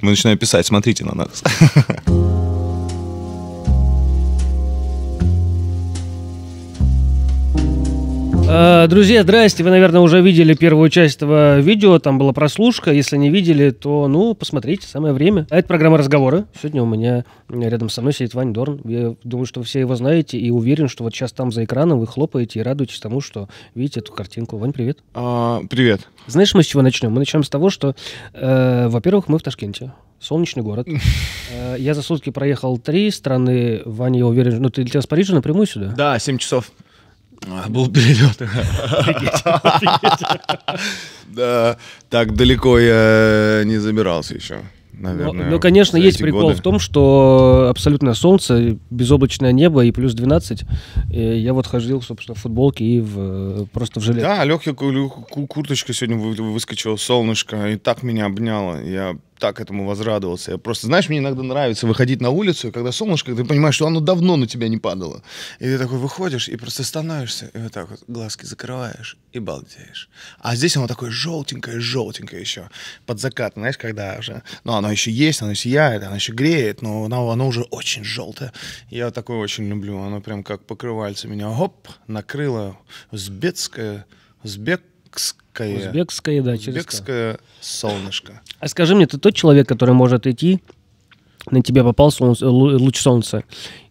Мы начинаем писать, смотрите на нас. Друзья, здрасте. Вы, наверное, уже видели первую часть этого видео. Там была прослушка. Если не видели, то, ну, посмотрите, самое время. А это программа разговора. Сегодня у меня рядом со мной сидит Вань Дорн. Я думаю, что вы все его знаете и уверен, что вот сейчас там за экраном вы хлопаете и радуетесь тому, что видите эту картинку. Вань, привет. А, привет. Знаешь, мы с чего начнем? Мы начнем с того, что, э, во-первых, мы в Ташкенте. Солнечный город. Э, Я за сутки проехал три страны. Ваня, я уверен, ну ты летел с Парижа напрямую сюда? Да, 7 часов. А, Был перелет. Да, так далеко я не забирался еще. Ну, Наверное. ну, конечно, за есть прикол годы. в том, что абсолютное солнце, безоблачное небо и плюс 12. И я вот ходил, собственно, в футболке и в, э, просто в жилетке. Да, легкая курточка сегодня вы- выскочила, солнышко, и так меня обняло. Я так этому возрадовался. Я просто, знаешь, мне иногда нравится выходить на улицу, и когда солнышко, ты понимаешь, что оно давно на тебя не падало. И ты такой выходишь и просто становишься, и вот так вот глазки закрываешь и балдеешь. А здесь оно такое желтенькое, желтенькое еще. Под закат, знаешь, когда уже... Ну, оно еще есть, оно сияет, оно еще греет, но оно, оно уже очень желтое. Я такое очень люблю. Оно прям как покрывальце меня, хоп, накрыло. Узбекское, узбекское... Узбекское, да, через К. Узбекское солнышко. А скажи мне, ты тот человек, который может идти, на тебя попал солнце- лу- луч солнца,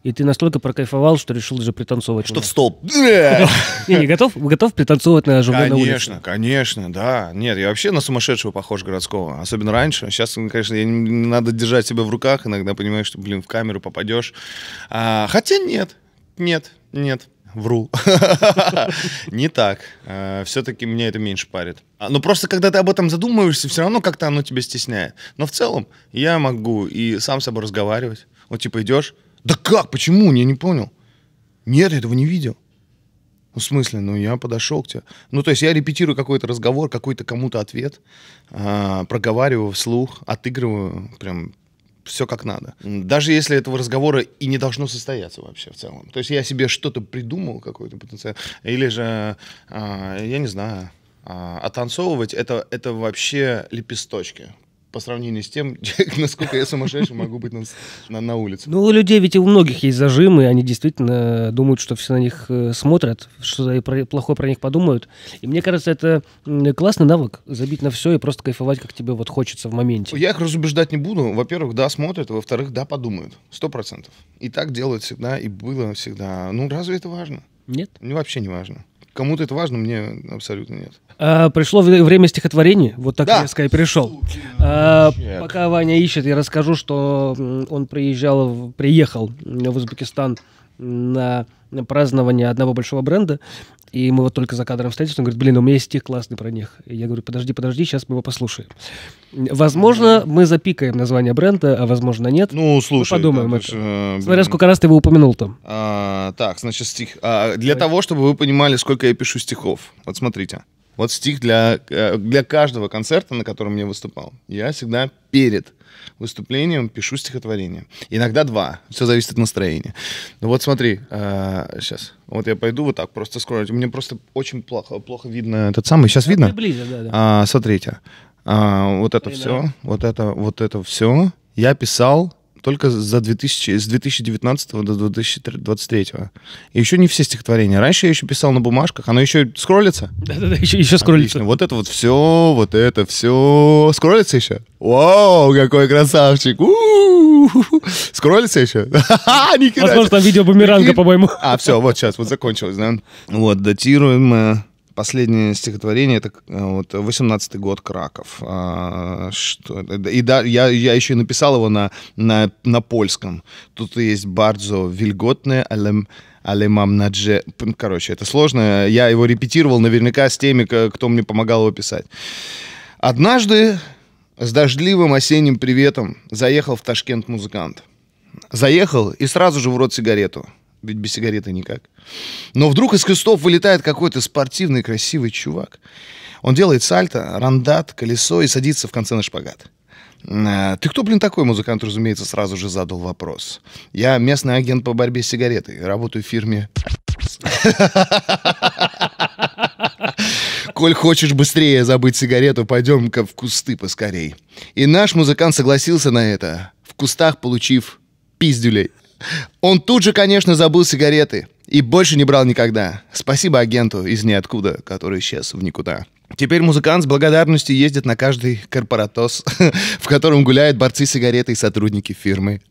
и ты настолько прокайфовал, что решил даже пританцовывать. Что в столб. нем? Не, не, готов, готов пританцовывать на оживленной улице? Конечно, конечно, да. Нет, я вообще на сумасшедшего похож городского. Особенно раньше. Сейчас, конечно, я не надо держать себя в руках. Иногда понимаешь, что, блин, в камеру попадешь. А, хотя нет, нет, нет. Вру. Не так. Все-таки меня это меньше парит. А, Ну, просто когда ты об этом задумываешься, все равно как-то оно тебя стесняет. Но в целом я могу и сам с собой разговаривать. Вот типа идешь, да как, почему, я не понял. Нет, я этого не видел. Ну, в смысле, ну я подошел к тебе. Ну, то есть я репетирую какой-то разговор, какой-то кому-то ответ, а, проговариваю вслух, отыгрываю прям все как надо. Даже если этого разговора и не должно состояться вообще в целом. То есть я себе что-то придумал, какой-то потенциал, или же, а, я не знаю, а, оттанцовывать это, это вообще лепесточки по сравнению с тем, насколько я сумасшедший могу быть на, на, на улице. Ну, у людей ведь и у многих есть зажимы, они действительно думают, что все на них э, смотрят, что и про- плохое про них подумают. И мне кажется, это классный навык, забить на все и просто кайфовать, как тебе вот хочется в моменте. Я их разубеждать не буду. Во-первых, да, смотрят, а во-вторых, да, подумают. Сто процентов. И так делают всегда, и было всегда. Ну, разве это важно? Нет? Мне вообще не важно. Кому-то это важно, мне абсолютно нет. А, пришло вре- время стихотворений, вот так Да. резко и пришел. А, пока Ваня ищет, я расскажу, что он приезжал, приехал в Узбекистан на празднование одного большого бренда, и мы вот только за кадром встретились, он говорит, блин, у меня есть стих классный про них. И я говорю, подожди, подожди, сейчас мы его послушаем. Возможно, мы запикаем название бренда, а возможно нет. Ну, слушай. подумаем да, это. ты ж, э, Смотря сколько раз ты его упомянул там. А, так, значит, стих. А, для того, чтобы вы понимали, сколько я пишу стихов. Вот смотрите. Вот стих для, э, для каждого концерта, на котором я выступал. Я всегда перед выступлением пишу стихотворение. Иногда два. Все зависит от настроения. Ну вот смотри, сейчас. Вот я пойду вот так просто скроллить. Мне просто очень плохо, плохо видно этот самый. Сейчас видно? Приблизь, да, да. А, смотрите, А, вот это Блин, все, вот это, вот это все я писал только за 2000, с 2019 до 2023. И еще не все стихотворения. Раньше я еще писал на бумажках, оно еще скроллится. Да-да-да, еще, еще скроллится. Отлично. Вот это вот все, вот это все. Скроллится еще? Вау, какой красавчик. У-у-у. Скроллится еще? Возможно, там видео бумеранга, по-моему. а, все, вот сейчас, вот закончилось, да? Вот, датируем последнее стихотворение, это э, вот 18-й год, Краков. А, что, и да, я, я еще и написал его на, на, на польском. Тут есть бардзо вильготное, але, але мам надже... Короче, это сложно. Я его репетировал наверняка с теми, кто мне помогал его писать. Однажды с дождливым осенним приветом заехал в Ташкент музыкант. Заехал и сразу же в рот сигарету. Ведь без сигареты никак. Но вдруг из кустов вылетает какой-то спортивный красивый чувак. Он делает сальто, рандат, колесо и садится в конце на шпагат. «Э, Ты кто, блин, такой? Музыкант, разумеется, сразу же задал вопрос. Я местный агент по борьбе с сигаретой. Работаю в фирме Коль хочешь быстрее забыть сигарету, пойдем-ка в кусты поскорей. И наш музыкант согласился на это, в кустах получив пиздюлей. Он тут же, конечно, забыл сигареты и больше не брал никогда. Спасибо агенту из ниоткуда, который исчез в никуда. Теперь музыкант с благодарностью ездит на каждый корпоратос, в котором гуляют борцы сигареты и сотрудники фирмы.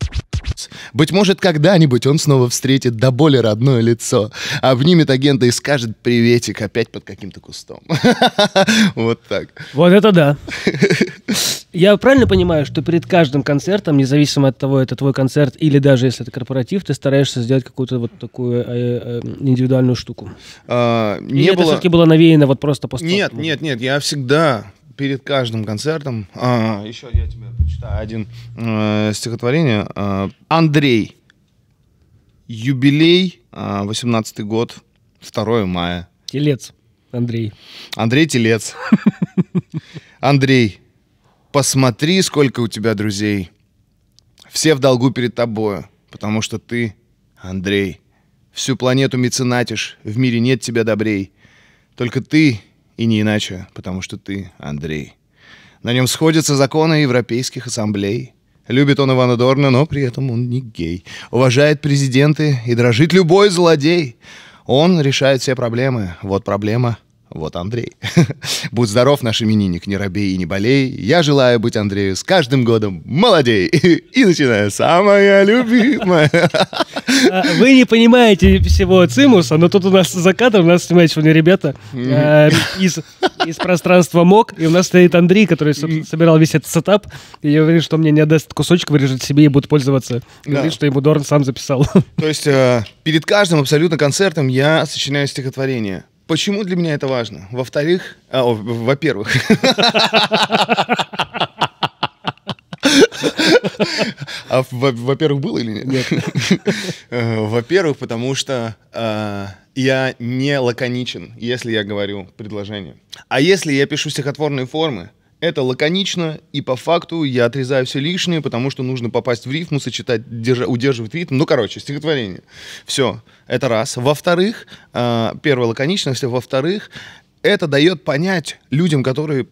Быть может, когда-нибудь он снова встретит до боли родное лицо, обнимет агента и скажет «приветик» опять под каким-то кустом. Вот так. Вот это да. Я правильно понимаю, что перед каждым концертом, независимо от того, это твой концерт или даже если это корпоратив, ты стараешься сделать какую-то вот такую э, э, индивидуальную штуку? А, Или Не это было... все-таки было навеяно вот просто после Нет, нет, нет, я всегда перед каждым концертом, а, еще я тебе почитаю один э, стихотворение. А, Андрей, юбилей, а, 18 год, 2 мая. Телец, Андрей. Андрей Телец. Андрей, посмотри, сколько у тебя друзей. Все в долгу перед тобою, потому что ты, Андрей, всю планету меценатишь, в мире нет тебя добрей. Только ты и не иначе, потому что ты, Андрей. На нем сходятся законы европейских ассамблей. Любит он Ивана Дорна, но при этом он не гей. Уважает президенты и дрожит любой злодей. Он решает все проблемы. Вот проблема, вот Андрей. Будь здоров, наш именинник, не робей и не болей. Я желаю быть Андрею с каждым годом молодей. И начинаю. Самая любимая. А, Вы не понимаете всего цимуса, но тут у нас за кадром нас снимают сегодня ребята э, из, из пространства МОК, и у нас стоит Андрей, который собирал весь этот сетап, и я говорю, что мне не отдаст кусочек, вырежет себе и будет пользоваться. Говорит, что ему Дорн сам записал. То есть э, перед каждым абсолютно концертом я сочиняю стихотворение. Почему для меня это важно? Во-вторых, а, во-первых, А во- во-первых, было или нет? Э, Во-первых, потому что э, я не лаконичен, если я говорю предложение. А если я пишу стихотворные формы, это лаконично, и по факту я отрезаю все лишнее, потому что нужно попасть в рифму, сочетать, держа- удерживать ритм. Ну, короче, стихотворение. Все, это раз. Во-вторых, э, первая лаконичность, а во-вторых, это дает понять людям, которые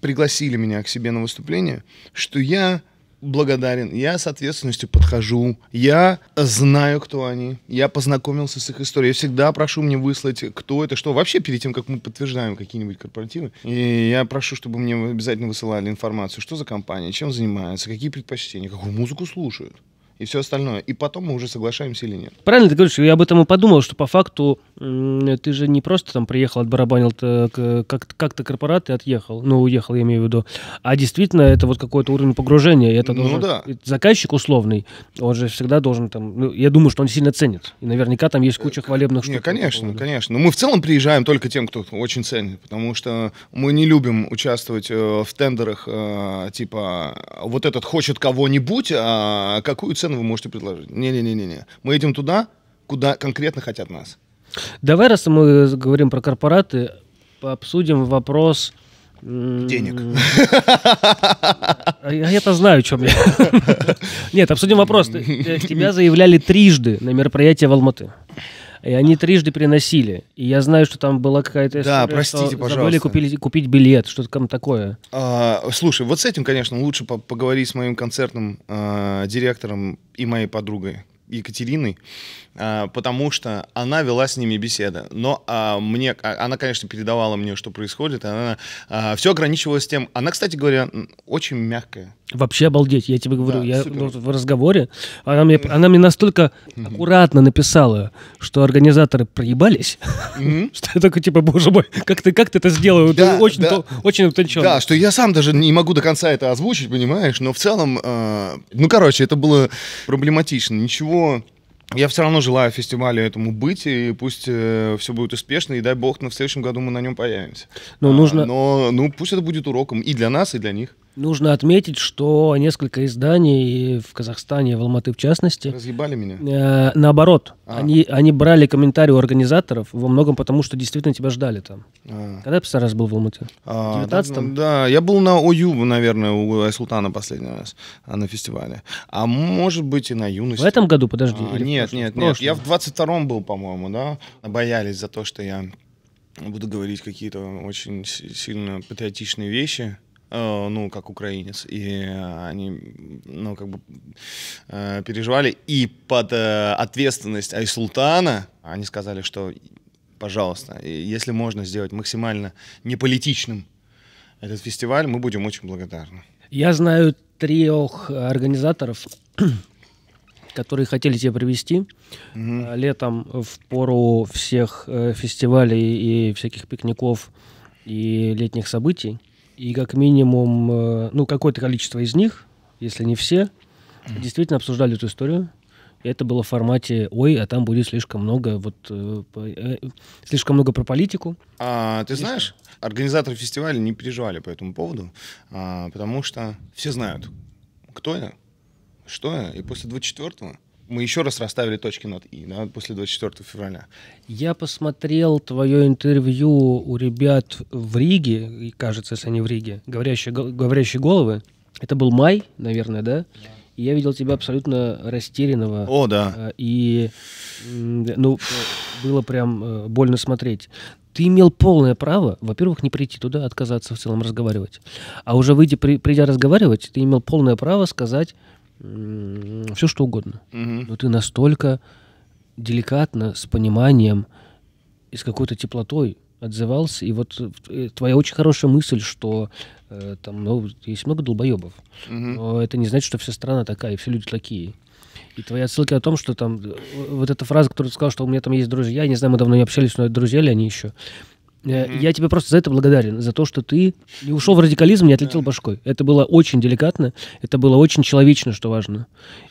пригласили меня к себе на выступление, что я благодарен, я с ответственностью подхожу, я знаю, кто они, я познакомился с их историей, я всегда прошу мне выслать, кто это, что. Вообще, перед тем, как мы подтверждаем какие-нибудь корпоративы, и я прошу, чтобы мне обязательно высылали информацию, что за компания, чем занимается, какие предпочтения, какую музыку слушают и все остальное. И потом мы уже соглашаемся или нет. Правильно ты говоришь, я об этом и подумал, что по факту ты же не просто там приехал, отбарабанил -то к- как- как-то корпорат и отъехал, ну, уехал, я имею в виду, а действительно это вот какой-то уровень погружения, это Ну должен- да. заказчик условный, он же всегда должен там, ну, я думаю, что он сильно ценит, и наверняка там есть куча хвалебных штук. Не, конечно, конечно. Но мы в целом приезжаем только тем, кто очень ценит, потому что мы не любим участвовать э, в тендерах, э, типа, вот этот хочет кого-нибудь, а какую цену вы можете предложить? Не-не-не-не. Мы идем туда, куда конкретно хотят нас. Давай, раз мы говорим про корпораты, обсудим вопрос... Денег. А я-то знаю, чем я. Нет, обсудим вопрос. Ты- Тебя заявляли трижды на мероприятие в Алматы. И они трижды переносили. И я знаю, что там была какая-то Да, история, простите, что пожалуйста. забыли купили- купить билет, что-то там такое. А, слушай, вот с этим, конечно, лучше по- поговорить с моим концертным а, директором и моей подругой Екатериной, потому что она вела с ними беседы. Но а, мне, а, она, конечно, передавала мне, что происходит. Она все ограничивалась тем. Она, кстати говоря, очень мягкая. Вообще обалдеть, я тебе говорю, Да, я супер. в разговоре, она мне, она мне настолько аккуратно написала, что организаторы проебались, что я такой, типа, боже мой, как ты, как ты это сделал? Да, Ты очень, да. то- очень утонченно. Да, что я сам даже не могу до конца это озвучить, понимаешь, но в целом, э, ну, короче, это было проблематично. Ничего, я все равно желаю фестивалю этому быть, и пусть все будет успешно, и дай бог, на следующем году мы на нем появимся. Но А, нужно- Но, ну, пусть это будет уроком и для нас, и для них. Нужно отметить, что несколько изданий в Казахстане, в Алматы в частности, Разъебали меня. э, наоборот, А. они, они брали комментарии у организаторов во многом потому, что действительно тебя ждали там. А, Когда ты последний раз был в Алматы? а, В 19-м? Да, да, я был на ОЮ, наверное, у Айсултана последний раз а, на фестивале. А может быть и на юности. В этом году, подожди. А, нет, нет, нет. Я в 22-м был, по-моему, да. Боялись за то, что я буду говорить какие-то очень сильно патриотичные вещи, ну, как украинец, и они, ну, как бы э, переживали, и под э, ответственность Айсултана они сказали, что, пожалуйста, если можно сделать максимально неполитичным этот фестиваль, мы будем очень благодарны. Я знаю трех организаторов, которые хотели тебя привести угу. летом в пору всех э, фестивалей и всяких пикников и летних событий. И как минимум, э, ну, какое-то количество из них, если не все, действительно обсуждали эту историю. И это было в формате «Ой, а там будет слишком много, вот, э, э, слишком много про политику». А, ты слишком... знаешь, организаторы фестиваля не переживали по этому поводу, а, потому что все знают, кто я, что я, и после 24-го мы еще раз расставили точки над «и», да, после 24 февраля. Я посмотрел твое интервью у ребят в Риге, кажется, если они в Риге, «Говорящие, говорящие головы». Это был май, наверное, да? Да. И я видел тебя абсолютно растерянного. О, да. А, и, ну, было прям э, больно смотреть ты имел полное право, во-первых, не прийти туда, отказаться в целом разговаривать. А уже выйдя, при, придя разговаривать, ты имел полное право сказать все что угодно. Угу. Но ты настолько деликатно, с пониманием и с какой-то теплотой отзывался. И вот э, твоя очень хорошая мысль, что э, там ну, есть много долбоебов. Угу. Но это не значит, что вся страна такая, и все люди такие. И твоя отсылка о том, что там э, вот эта фраза, которую ты сказал, что у меня там есть друзья, я не знаю, мы давно не общались, но друзья ли они еще. Mm-hmm. Я тебе просто за это благодарен, за то, что ты не ушел в радикализм, не отлетел башкой. Это было очень деликатно, это было очень человечно, что важно.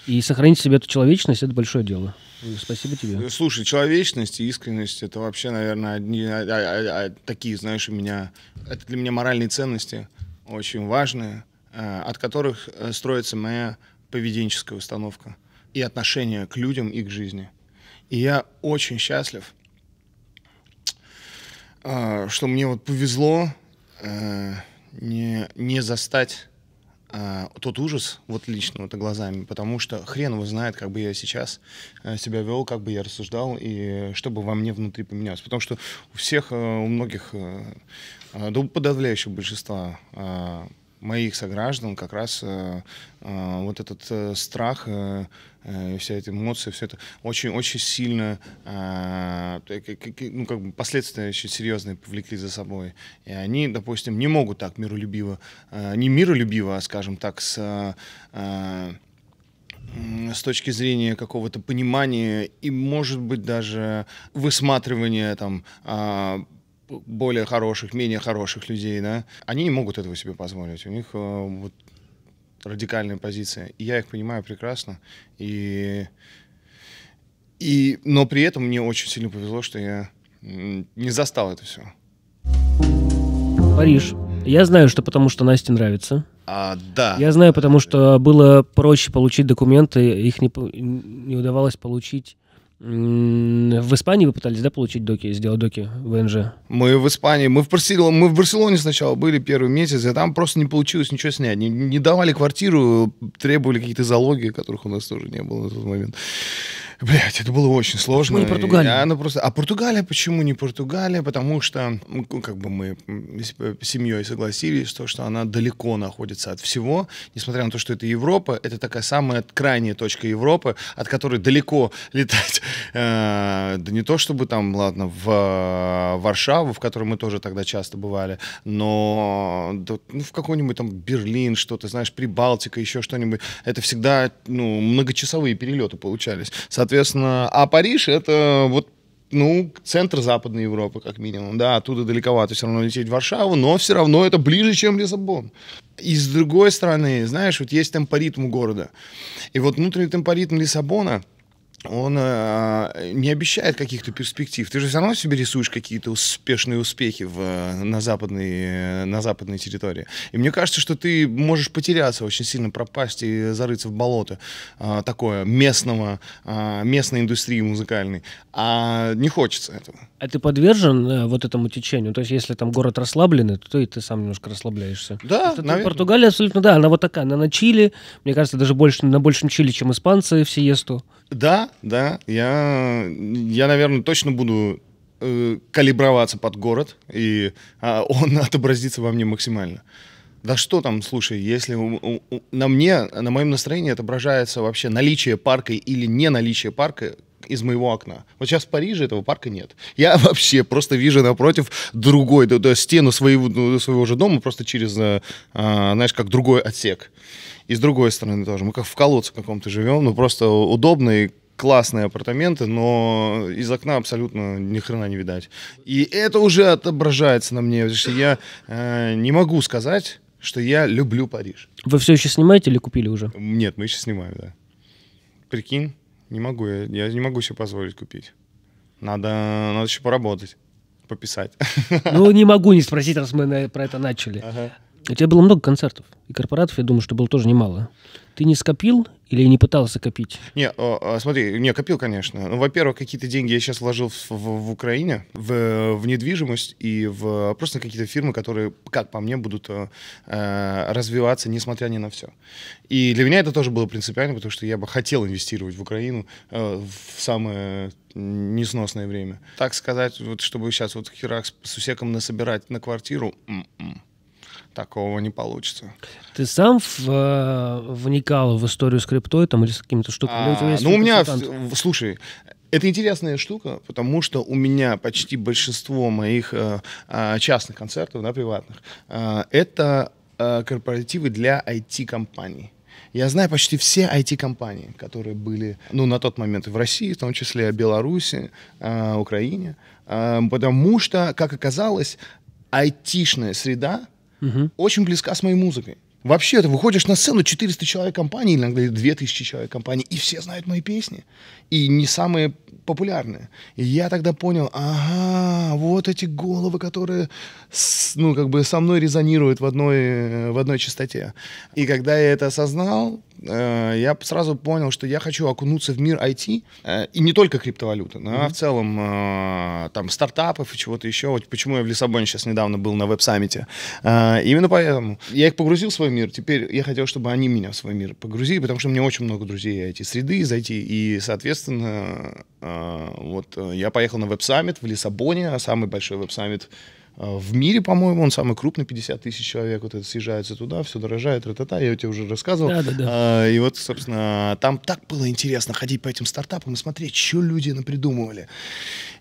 И сохранить себе эту человечность — это большое дело. Спасибо тебе. Слушай, человечность и искренность — это вообще, наверное, одни, а, а, а, такие, знаешь, у меня... Это для меня моральные ценности очень важные, э, от которых э, строится моя поведенческая установка и отношение к людям и к жизни. И я очень счастлив, а, что мне вот повезло э, не, не застать а, тот ужас, вот лично вот глазами, потому что хрен его знает, как бы я сейчас э, себя вел, как бы я рассуждал и что бы во мне внутри поменялось. Потому что у всех, э, у многих, да у подавляющего большинства а, моих сограждан как раз э, э, вот этот э, страх, э, э, вся эта эмоция, все это очень-очень сильно, э, ну, как бы последствия очень серьезные повлекли за собой. И они, допустим, не могут так миролюбиво, э, не миролюбиво, а, скажем так, с... Э, с точки зрения какого-то понимания и, может быть, даже высматривания там а, более хороших, менее хороших людей, да, они не могут этого себе позволить. У них э, вот радикальная позиция. И я их понимаю прекрасно. И, и, но при этом мне очень сильно повезло, что я не застал это все. Париж. Я знаю, что потому что Насте нравится. А, да. Я знаю, потому что было проще получить документы, их не, не удавалось получить в Испании вы пытались, да, получить доки, сделать доки ВНЖ? Мы в Испании, мы в, Барселоне, мы в Барселоне сначала были первый месяц, и там просто не получилось ничего снять. Не, не давали квартиру, требовали какие-то залоги, которых у нас тоже не было на тот момент. Блять, это было очень сложно. Почему не Португалия? Она просто... А Португалия, почему не Португалия? Потому что, ну, как бы мы с семьей согласились, то, что она далеко находится от всего, несмотря на то, что это Европа, это такая самая крайняя точка Европы, от которой далеко летать. Э, да не то, чтобы там, ладно, в э, Варшаву, в которой мы тоже тогда часто бывали, но да, ну, в какой-нибудь там Берлин, что-то, знаешь, Прибалтика, еще что-нибудь. Это всегда, ну, многочасовые перелеты получались. Соответственно, а Париж это вот ну, центр Западной Европы, как минимум, да, оттуда далековато все равно лететь в Варшаву, но все равно это ближе, чем Лиссабон. И с другой стороны, знаешь, вот есть темпоритм города. И вот внутренний темпоритм Лиссабона — он э, не обещает каких-то перспектив. Ты же все равно себе рисуешь какие-то успешные успехи в, на, западной, на западной территории. И мне кажется, что ты можешь потеряться, очень сильно пропасть и зарыться в болото э, такое местного, э, местной индустрии музыкальной. А не хочется этого. А ты подвержен э, вот этому течению? То есть, если там город расслабленный, то и ты сам немножко расслабляешься. Да, наверное. Португалия абсолютно, да, она вот такая, она на Чили, мне кажется, даже больше, на большем Чили, чем испанцы в сиесту. Да, да, я, я, наверное, точно буду э, калиброваться под город, и а, он отобразится во мне максимально. Да что там, слушай, если у- у- на мне, на моем настроении отображается вообще наличие парка или не наличие парка из моего окна. Вот сейчас в Париже этого парка нет. Я вообще просто вижу напротив другой, да, да, стену своего, ну, своего же дома, просто через, э, а, знаешь, как другой отсек. И с другой стороны тоже. Мы как в колодце каком-то живем, ну просто удобные, классные апартаменты, но из окна абсолютно ни хрена не видать. И это уже отображается на мне, потому что я э, не могу сказать, что я люблю Париж. Вы все еще снимаете или купили уже? Нет, мы еще снимаем, да. Прикинь, не могу, я, я не могу себе позволить купить. Надо, надо еще поработать, пописать. Ну, не могу не спросить, раз мы на- про это начали. Ага. У тебя было много концертов и корпоратов, я думаю, что было тоже немало. Ты не скопил или не пытался копить? Не, о, о, смотри, не, копил, конечно. Ну, во-первых, какие-то деньги я сейчас вложил в, в- в Украине, в, в недвижимость и в просто какие-то фирмы, которые, как по мне, будут э, э, развиваться, несмотря ни на все. И для меня это тоже было принципиально, потому что я бы хотел инвестировать в Украину э, в самое несносное время. Так сказать, вот чтобы сейчас вот херак с сусеком насобирать на квартиру, м-м, такого не получится. Ты сам в- э, вникал в историю с криптой там, или с какими-то штуками? У А, есть ну, у меня, в- слушай, это интересная штука, потому что у меня почти большинство моих э, а, частных концертов, да, приватных, а, это а, корпоративы для IT-компаний. Я знаю почти все IT-компании, которые были, ну, на тот момент в России, в том числе Беларуси, а, Украине, а, потому что, как оказалось, айтишная среда Мгм. очень близка с моей музыкой. Вообще, ты выходишь на сцену, 400 человек компании, иногда и 2000 человек компании, и все знают мои песни. И не самые популярные. И я тогда понял, ага, вот эти головы, которые, с- ну, как бы со мной резонируют в одной, э, в одной частоте. И когда я это осознал, э, я сразу понял, что я хочу окунуться в мир IT, э, и не только криптовалюты, но а в целом э, там стартапов и чего-то еще. Вот почему я в Лиссабоне сейчас недавно был на веб-саммите. Э, Именно поэтому я их погрузил в свой мир, теперь я хотел, чтобы они меня в свой мир погрузили, потому что у меня очень много друзей IT-среды из IT, и, соответственно, э, вот э, я поехал на веб-саммит в Лиссабоне, а самый большой веб-саммит в мире, по-моему, он самый крупный, 50 тысяч человек, вот это съезжается туда, все дорожает, та-та-та, я тебе уже рассказывал. Да-да-да. А, И вот, собственно, там так было интересно ходить по этим стартапам и смотреть, что люди напридумывали.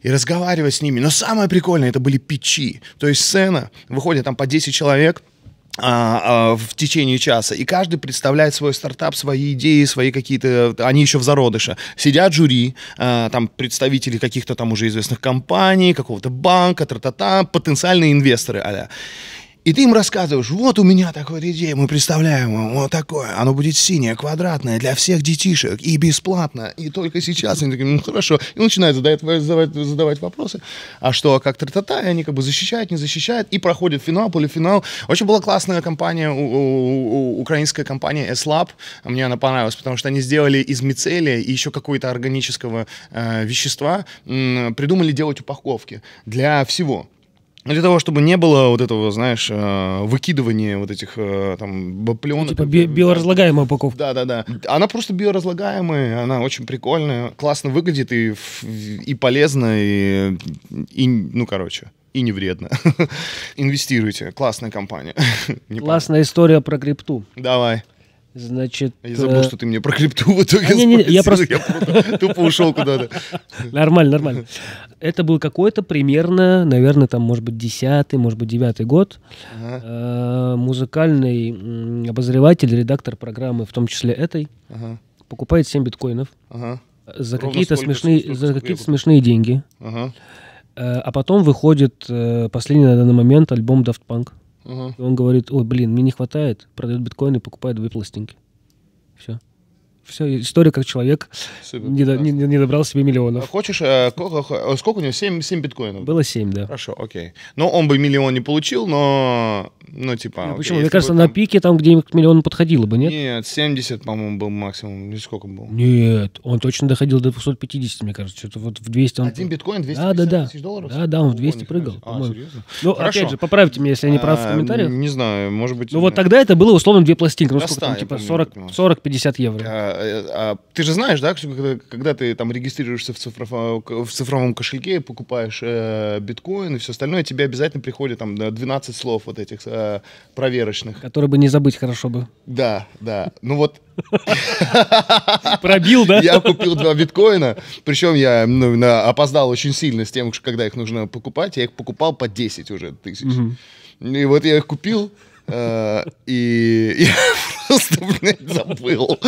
И разговаривать с ними. Но самое прикольное, это были питчи. То есть сцена, выходит там по 10 человек, а, а, в течение часа, и каждый представляет свой стартап, свои идеи, свои какие-то, они еще в зародыше. Сидят жюри, а, там представители каких-то там уже известных компаний, какого-то банка, тра-та-та, потенциальные инвесторы, а и ты им рассказываешь, вот у меня такая идея, мы представляем вот такое, оно будет синее, квадратное, для всех детишек, и бесплатно, и только сейчас. Они такие, ну хорошо. И начинают задавать, задавать, задавать вопросы, а что, как та-та-та, и они как бы защищают, не защищают, и проходят финал, полуфинал. Очень была классная компания, у- у- у- украинская компания S-Lab, мне она понравилась, потому что они сделали из мицелия и еще какого-то органического э, вещества, м, придумали делать упаковки для всего. Ну, Для того, чтобы не было вот этого, знаешь, э, выкидывания вот этих э, там пленок. Типа би- биоразлагаемая упаковка. Да, да, да. Она просто биоразлагаемая, она очень прикольная, классно выглядит и, и полезно, и, и, ну, короче, и не вредно. Инвестируйте, классная компания. Классная история про крипту. Давай. Значит, Я забыл, э, что ты мне про крипту в итоге А, не-не, я спросил. просто- Я просто тупо ушел куда-то. Нормально, нормально. Это был какой-то примерно, наверное, там, может быть, десятый, может быть, девятый год. Ага, Э, Музыкальный обозреватель, редактор программы, в том числе этой, ага, покупает 7 биткоинов ага, за какие-то смешные, сколько, за какие-то я смешные деньги. ага, Э, А потом выходит э, последний на данный момент альбом Daft Punk. Ага. И он говорит, ой, блин, мне не хватает, продает биткоины, покупает две пластинки. Все. История как человек Супер, не, до- не- не добрал себе А миллионов. Хочешь, э, ко- ко- сколько у него? 7, 7 биткоинов? Было 7, да. Хорошо, окей. Ну, он бы миллион не получил, но, ну, типа... Ну, окей, почему? Мне кажется, бы на там- пике там где-нибудь к миллиону подходило бы, нет? Нет, 70, по-моему, был максимум. Или сколько был? Нет, он точно доходил до 250, мне кажется. Что-то вот в 200 он... Один биткоин 250 Да, да, да. тысяч долларов? Да, да, он в Ого, 200 нифига прыгал. А, серьезно? Ну, Хорошо. опять же, поправьте меня, если я не прав в А, комментариях. Не знаю, может быть... Ну, вот тогда это было условно две пластинки. Ну, сколько там, типа помню, 40 как понимаешь. 40-50 евро. А, а, ты же знаешь, да, когда, когда ты там регистрируешься в, цифров, в цифровом кошельке, покупаешь э, биткоин и все остальное, тебе обязательно приходит там 12 слов вот этих э, проверочных. Которые бы не забыть хорошо бы. Да, да. Ну вот Пробил, да? Я купил два биткоина, причем я ну, опоздал очень сильно с тем, когда их нужно покупать. Я их покупал по 10 уже тысяч. И вот я их купил, э, и просто, блядь, забыл.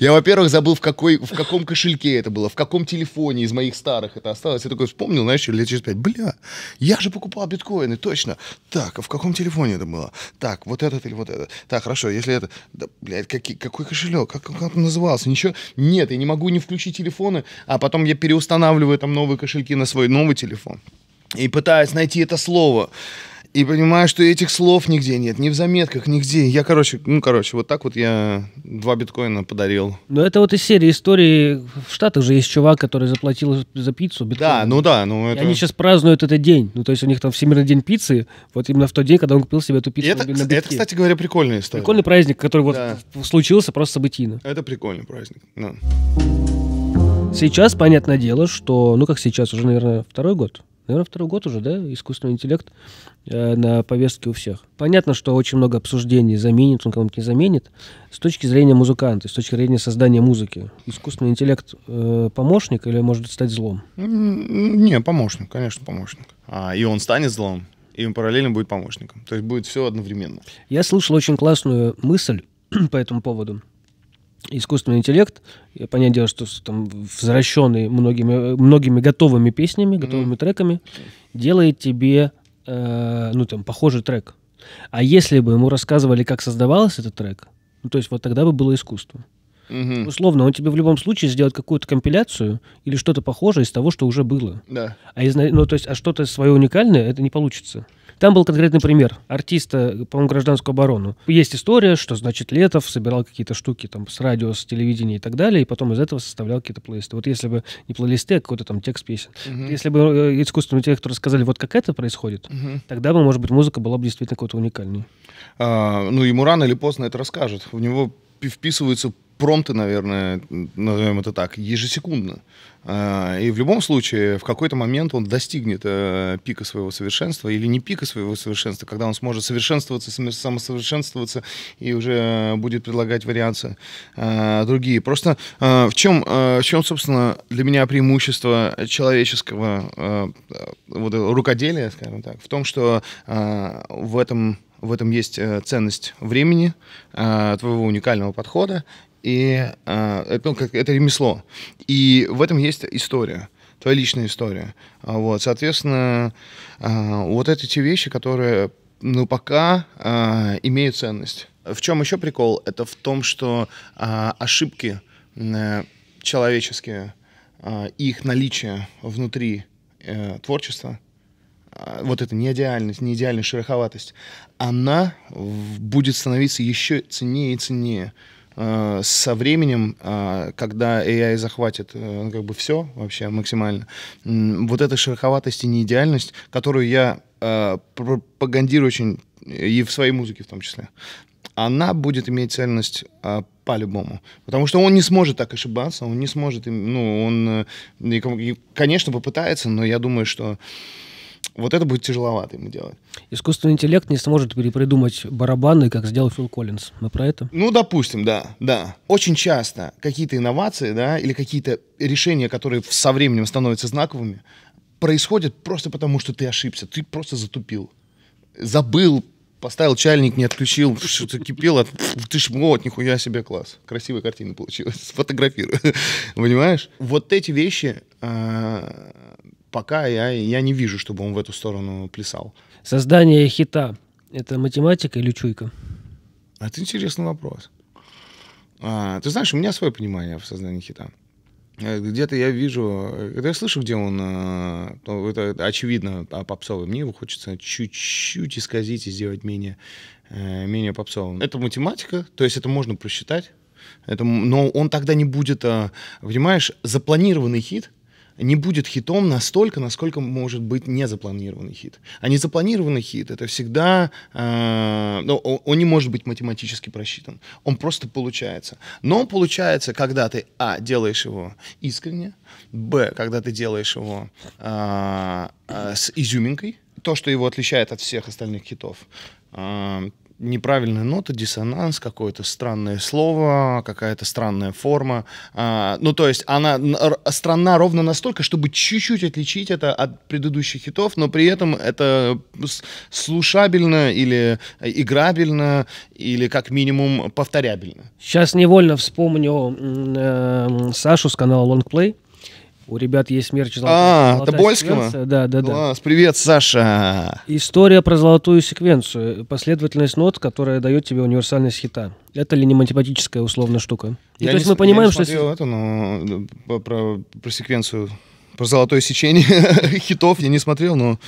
Я, во-первых, забыл, в, какой, в каком кошельке это было, в каком телефоне из моих старых это осталось. Я такой вспомнил, знаешь, лет через пять. Бля, я же покупал биткоины, точно. Так, а в каком телефоне это было? Так, вот этот или вот этот. Так, хорошо, если это... Да, блядь, какой, какой кошелек? Как, как он назывался? Ничего? Нет, я не могу не включить телефоны, а потом я переустанавливаю там новые кошельки на свой новый телефон. И пытаюсь найти это слово. И понимаю, что этих слов нигде нет, ни в заметках, нигде. Я, короче, ну, короче, вот так вот я два биткоина подарил. Ну, это вот из серии истории. В Штатах же есть чувак, который заплатил за пиццу биткоин. Да, ну да, ну это... И они сейчас празднуют этот день. Ну, то есть у них там Всемирный день пиццы, вот именно в тот день, когда он купил себе эту пиццу это, на это, кстати говоря, прикольная история. Прикольный праздник, который вот да. случился просто событийно. Это прикольный праздник, да. Сейчас, понятное дело, что, ну, как сейчас, уже, наверное, второй год, наверное, второй год уже, да, искусственный интеллект на повестке у всех. Понятно, что очень много обсуждений, заменит он кому-то, не заменит. С точки зрения музыканта, с точки зрения создания музыки, искусственный интеллект э, помощник или может стать злом? Не, помощник, конечно, помощник. А, и он станет злом, и он параллельно будет помощником. То есть будет все одновременно. Я слышал очень классную мысль по этому поводу искусственный интеллект, понятное дело, что там возвращенный многими, многими готовыми песнями, готовыми mm-hmm. треками, делает тебе, э, ну, там, похожий трек. А если бы ему рассказывали, как создавался этот трек, ну, то есть вот тогда бы было искусство. Угу. Условно, он тебе в любом случае сделает какую-то компиляцию или что-то похожее из того, что уже было. Да. А, из, ну, то есть, а что-то свое уникальное, это не получится. Там был конкретный пример артиста, по-моему, гражданскую оборону. Есть история, что, значит, Летов собирал какие-то штуки там с радио, с телевидения и так далее, и потом из этого составлял какие-то плейлисты. Вот если бы не плейлисты, а какой-то там текст песен. Угу. Если бы э, искусственному интеллекту рассказали, вот как это происходит, угу. тогда бы, может быть, музыка была бы действительно какой-то уникальной. А, ну, ему рано или поздно это расскажут. В него вписываются промты, наверное, назовем это так, ежесекундно. А, и в любом случае, в какой-то момент он достигнет э, пика своего совершенства или не пика своего совершенства, когда он сможет совершенствоваться, самосовершенствоваться и уже будет предлагать вариации а, другие. Просто а, в чем, в чем, собственно, для меня преимущество человеческого вот, рукоделия, скажем так, в том, что в этом в этом есть э, ценность времени, твоего уникального подхода и э, это, ну, это ремесло. И в этом есть история, твоя личная история. А, вот, соответственно, э, вот это те вещи, которые, ну, пока э, имеют ценность. В чем еще прикол? Это в том, что э, ошибки э, человеческие, э, их наличие внутри э, творчества, вот эта неидеальность, неидеальная шероховатость, она будет становиться еще ценнее и ценнее. Э, со временем, э, когда AI захватит э, как бы все вообще максимально, вот эта шероховатость и неидеальность, которую я пропагандирую очень и в своей музыке в том числе, она будет иметь ценность по-любому. Потому что он не сможет так ошибаться, он не сможет, ну, он, конечно, попытается, но я думаю, что вот это будет тяжеловато ему делать. Искусственный интеллект не сможет перепридумать барабаны, как сделал Фил Коллинз. Мы про это? Ну, допустим, да, да. Очень часто какие-то инновации, да, или какие-то решения, которые со временем становятся знаковыми, происходят просто потому, что ты ошибся, ты просто затупил. Забыл, поставил чайник, не отключил, что-то кипело, ты ж, вот, нихуя себе класс. Красивая картина получилась, сфотографирую. Понимаешь? Вот эти вещи а, пока я, я не вижу, чтобы он в эту сторону плясал. Создание хита – это математика или чуйка? Это интересный вопрос. А, ты знаешь, у меня свое понимание в создании хита. Э, где-то я вижу, когда я слышу, где он, э, то это очевидно попсовый, мне его хочется чуть-чуть исказить и сделать менее, э, менее попсовым. Это математика, то есть это можно просчитать, это, но он тогда не будет, понимаешь, запланированный хит – не будет хитом настолько, насколько может быть незапланированный хит. А незапланированный хит это всегда, э, ну, он, не может быть математически просчитан. Он просто получается. Но он получается, когда ты, а, делаешь его искренне, б, когда ты делаешь его э, э, с изюминкой, то, что его отличает от всех остальных хитов. Э, неправильная нота, диссонанс, какое-то странное слово, какая-то странная форма. А, ну, то есть она странна ровно настолько, чтобы чуть-чуть отличить это от предыдущих хитов, но при этом это слушабельно или играбельно, или как минимум повторябельно. Сейчас невольно вспомню э, Сашу с канала Longplay. У ребят есть мерч «Золотая, а, Тобольского? Да, да, да. Класс, привет, Саша. История про золотую секвенцию. Последовательность нот, которая дает тебе универсальность хита. Это ли не математическая условная штука? И я то есть мы понимаем, я не что... это, но про, про секвенцию, про золотое сечение хитов я не смотрел, но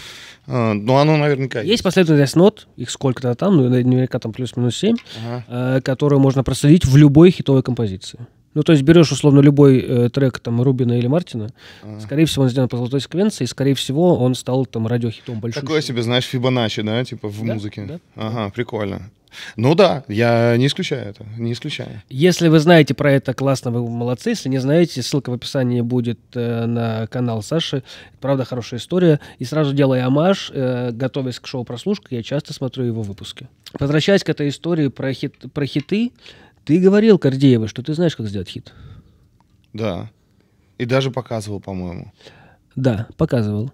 а, ну, оно наверняка есть. Есть последовательность нот, их сколько-то там, ну, наверняка там плюс-минус 7, ага. Э, которую можно проследить в любой хитовой композиции. Ну, то есть берешь, условно, любой э, трек там Рубина или Мартина, а. скорее всего, он сделан по золотой секвенции, и, скорее всего, он стал там радиохитом большим. Такое себе, знаешь, Фибоначчи, да, типа в да? музыке. Да? Ага, прикольно. Ну да, я не исключаю это, не исключаю. Если вы знаете про это, классно, вы молодцы. Если не знаете, ссылка в описании будет э, на канал Саши. Правда, хорошая история. И сразу делая амаш, э, готовясь к шоу «Прослушка», я часто смотрю его выпуски. Возвращаясь к этой истории про, хит, про хиты, ты говорил Кордеева, что ты знаешь, как сделать хит. Да. И даже показывал, по-моему. Да, показывал.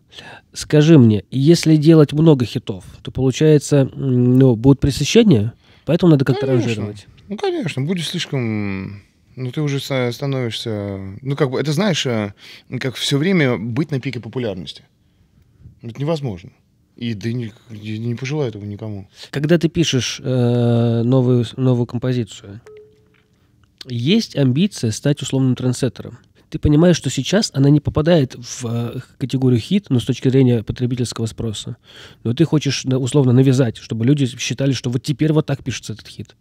Скажи мне, если делать много хитов, то получается, ну, будет пресыщение, поэтому надо как-то ранжировать. Ну, конечно, будет слишком... Ну, ты уже становишься... Ну, как бы, это знаешь, э, как все время быть на пике популярности. Это невозможно. И да не, не пожелаю этого никому. Когда ты пишешь э, новую, новую композицию, есть амбиция стать условным трендсеттером. Ты понимаешь, что сейчас она не попадает в э, категорию хит, но с точки зрения потребительского спроса. Но ты хочешь условно навязать, чтобы люди считали, что вот теперь вот так пишется этот хит.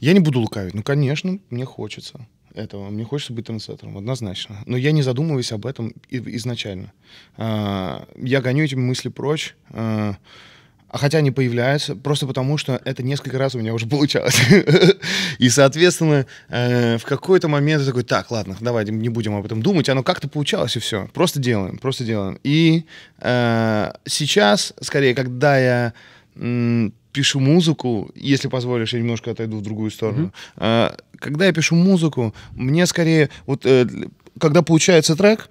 Я не буду лукавить. Ну, конечно, мне хочется этого. Мне хочется быть трендсеттером, однозначно. Но я не задумываюсь об этом изначально. А, я гоню эти мысли прочь. А, хотя они появляются, просто потому что это несколько раз у меня уже получалось. И, соответственно, э, в какой-то момент я такой, так, ладно, давайте не будем об этом думать, оно как-то получалось, и все. Просто делаем, просто делаем. И э, сейчас, скорее, когда я пишу музыку, если позволишь, я немножко отойду в другую сторону. Mm-hmm. Когда я пишу музыку, мне скорее, вот э, когда получается трек,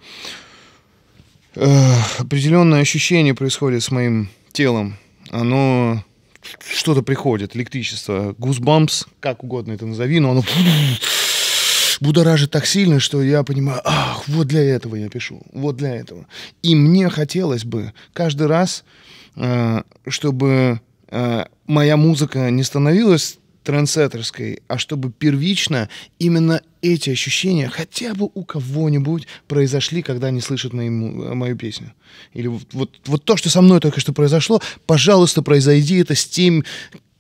определенное ощущение происходит с моим телом оно что-то приходит, электричество, гусбампс, как угодно это назови, но оно будоражит так сильно, что я понимаю, ах, вот для этого я пишу, вот для этого. И мне хотелось бы каждый раз, э, чтобы э, моя музыка не становилась трендсеттерской, а чтобы первично именно эти ощущения хотя бы у кого-нибудь произошли, когда они слышат мою, мою песню. Или вот, вот, вот то, что со мной только что произошло, пожалуйста, произойди это с тем,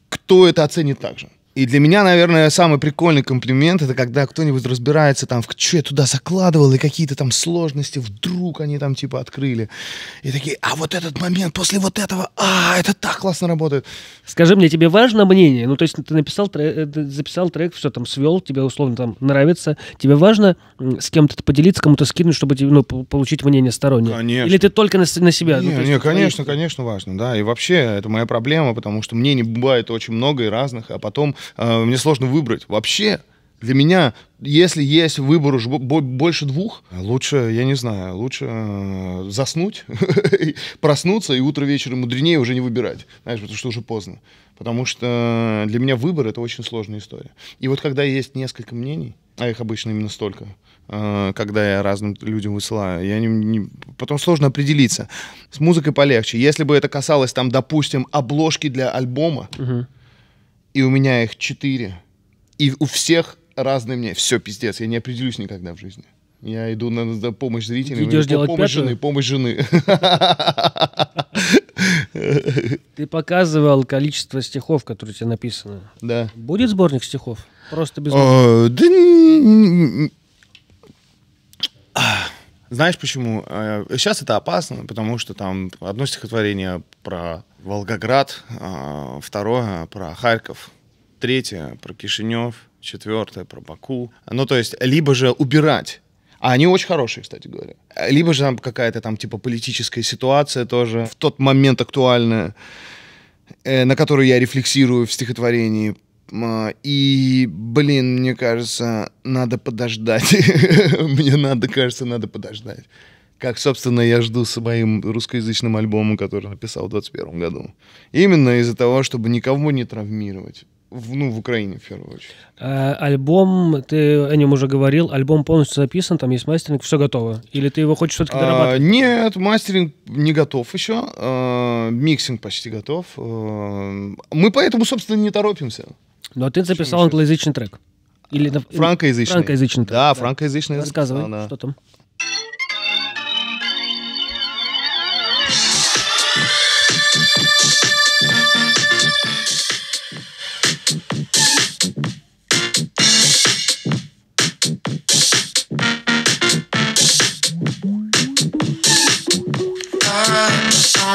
кто это оценит так же. И для меня, наверное, самый прикольный комплимент это когда кто-нибудь разбирается там, в что я туда закладывал, и какие-то там сложности вдруг они там типа открыли. И такие, а вот этот момент после вот этого, а, это так классно работает. Скажи мне, тебе важно мнение? Ну, то есть ты написал трек, э, записал трек, все там свел, тебе условно там нравится. Тебе важно с кем-то поделиться, кому-то скинуть, чтобы ну, получить мнение стороннее? Конечно. Или ты только на, на себя? Не, ну, не, конечно, твои... конечно важно, да. И вообще это моя проблема, потому что мнений бывает очень много и разных, а потом э, мне сложно выбрать. Вообще, для меня, если есть выбор уж больше двух, лучше, я не знаю, лучше э, заснуть, проснуться и утро вечером мудренее уже не выбирать, знаешь, потому что уже поздно. Потому что для меня выбор — это очень сложная история. И вот когда есть несколько мнений, а их обычно именно столько, э, когда я разным людям высылаю, я не, не, потом сложно определиться. С музыкой полегче. Если бы это касалось, там, допустим, обложки для альбома, uh-huh и у меня их четыре, и у всех разные мне. Все, пиздец, я не определюсь никогда в жизни. Я иду на, на помощь зрителям, Идешь делать помощь пятую? жены, помощь жены. Ты показывал количество стихов, которые тебе написаны. Да. Будет сборник стихов? Просто без... А, да знаешь почему? Э, сейчас это опасно, потому что там одно стихотворение про Волгоград, а, второе про Харьков, третье про Кишинев, четвертое про Баку. Ну, то есть, либо же убирать а они очень хорошие, кстати говоря. Либо же там какая-то там типа политическая ситуация тоже в тот момент актуальная, э, на которую я рефлексирую в стихотворении. И, блин, мне кажется, надо подождать. Мне надо, кажется, надо подождать. Как, собственно, я жду с моим русскоязычным альбомом, который написал в 2021 году. Именно из-за того, чтобы никого не травмировать. В, ну, в Украине, в первую очередь. А, альбом, ты о нем уже говорил, альбом полностью записан, там есть мастеринг, все готово? Или ты его хочешь все-таки дорабатывать? А, нет, мастеринг не готов еще, а, миксинг почти готов. А, мы поэтому, собственно, не торопимся. Но ты записал англоязычный трек. Или франкоязычный. Франкоязычный трек. Да, да. франкоязычный. Рассказывай, да. что там.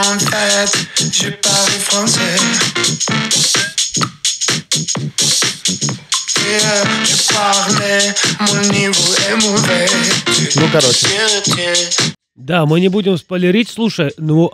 en fait, je parle français. Ну, короче. Да, мы не будем спойлерить. Слушай, ну,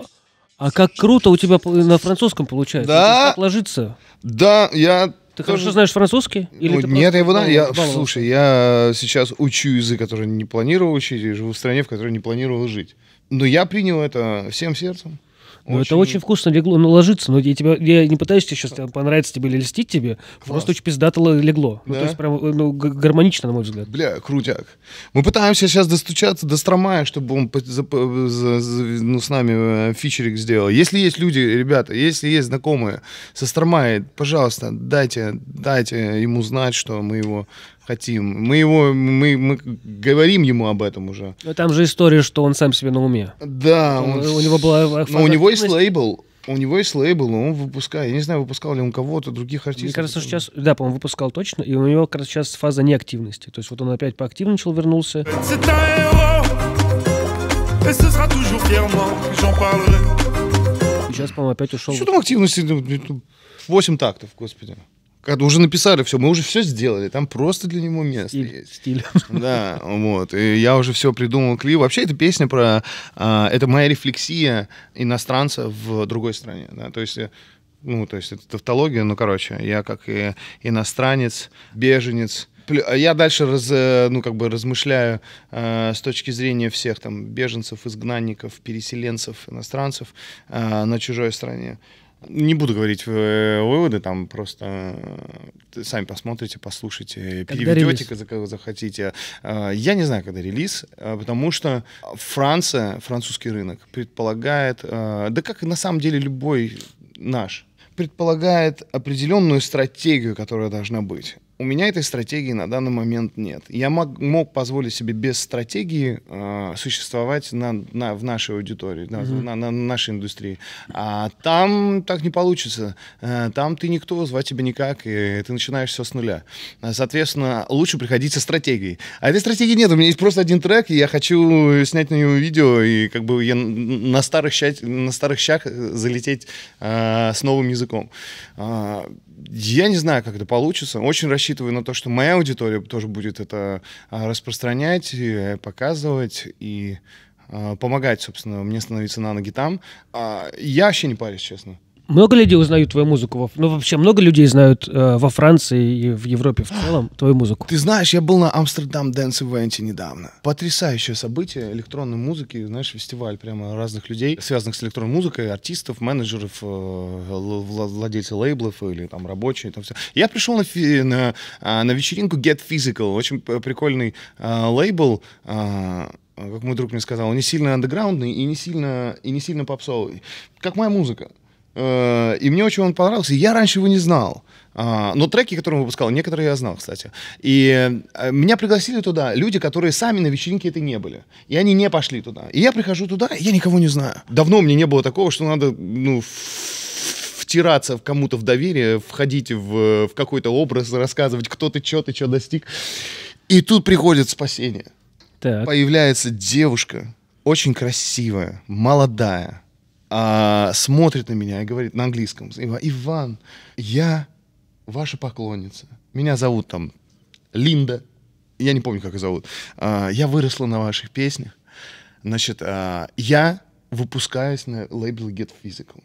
а как круто у тебя на французском получается. Да. Ложится. Да, я ты тоже... хорошо знаешь французский? Или ну, нет, я его да. Я, слушай, я сейчас учу язык, который не планировал учить, и живу в стране, в которой не планировал жить. Но я принял это всем сердцем. Ну, очень... это очень вкусно легло, ну, ложится. Но я, тебя, я не пытаюсь тебе сейчас понравиться тебе или льстить тебе. Класс. Просто очень пиздато легло. Да? Ну, то есть прям ну, гармонично, на мой взгляд. Бля, крутяк. Мы пытаемся сейчас достучаться до Стромая, чтобы он ну, с нами э, фичерик сделал. Если есть люди, ребята, если есть знакомые со Стромая, пожалуйста, дайте, дайте ему знать, что мы его хотим. Мы его, мы, мы говорим ему об этом уже. Но там же история, что он сам себе на уме. Да. Он, у него была Но у него есть лейбл. У него есть лейбл, он выпускает. Я не знаю, выпускал ли он кого-то, других артистов. Мне кажется, что сейчас, да, по-моему, выпускал точно, и у него как раз сейчас фаза неактивности. То есть вот он опять поактивничал, вернулся. Сейчас, по-моему, опять ушел. Что там активности? 8 тактов, господи когда уже написали все, мы уже все сделали, там просто для него место стиль, есть. Стиль. Да, вот. И я уже все придумал клип. Вообще, эта песня про... А, это моя рефлексия иностранца в другой стране. Да? То есть ну, то есть это тавтология, ну, короче, я как и иностранец, беженец, я дальше раз, э, ну, как бы размышляю э, с точки зрения всех там беженцев, изгнанников, переселенцев, иностранцев э, на чужой стране. Не буду говорить э, выводы, там просто э, сами посмотрите, послушайте, когда переведете, релиз? когда захотите. Э, я не знаю, когда релиз, потому что Франция, французский рынок предполагает, да как и на самом деле любой наш, предполагает определенную стратегию, которая должна быть. У меня этой стратегии на данный момент нет. Я мог, мог позволить себе без стратегии э, существовать на, на, в нашей аудитории, на, mm-hmm. на, на нашей индустрии. А там так не получится. Э, там ты никто, звать тебя никак, и ты начинаешь все с нуля. Соответственно, лучше приходить со стратегией. А этой стратегии нет. У меня есть просто один трек, и я хочу снять на него видео, и как бы я на старых, щать, на старых щах залететь э, с новым языком. Э, я не знаю, как это получится. Очень рассчитываю на то, что моя аудитория тоже будет это а, распространять, и показывать и а, помогать, собственно, мне становиться на ноги там. А, я вообще не парюсь, честно. Много людей узнают твою музыку? Ну, вообще, много людей знают э, во Франции и в Европе в целом твою музыку? Ты знаешь, я был на Амстердам Дэнс Ивенте недавно. Потрясающее событие электронной музыки, знаешь, фестиваль прямо разных людей, связанных с электронной музыкой, артистов, менеджеров, э, владельцев лейблов или там рабочие. Там все. Я пришел на, на, а, на вечеринку Get Physical, очень прикольный э, лейбл, э, как мой друг мне сказал, не сильно андеграундный и не сильно, и не сильно попсовый. Как моя музыка. Э, и мне очень он понравился. Я раньше его не знал. А, но треки, которые он выпускал, некоторые я знал, кстати. И э, меня пригласили туда люди, которые сами на вечеринке это не были. И они не пошли туда. И я прихожу туда, и я никого не знаю. Давно мне не было такого, что надо, ну, втираться в кому-то в доверие, входить в, в какой-то образ, рассказывать, кто ты, что ты, что достиг. И тут приходит спасение. Так. появляется девушка, очень красивая, молодая, а, смотрит на меня и говорит на английском, «Ива- Иван, я ваша поклонница. Меня зовут там Линда. Я не помню, как ее зовут. А, я выросла на ваших песнях. Значит, а, я выпускаюсь на лейбле Get Physical.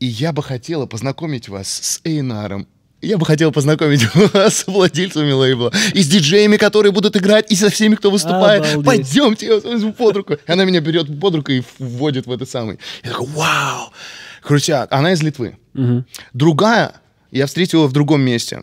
И я бы хотела познакомить вас с Эйнаром. Я бы хотела познакомить вас с владельцами лейбла и с диджеями, которые будут играть, и со всеми, кто выступает. Обалдеть. Пойдемте, я вас возьму под руку. И она меня берет под руку и вводит в это самое. Я такой, вау! Крутяк. Она из Литвы. Мгм. Другая, я встретил ее в другом месте.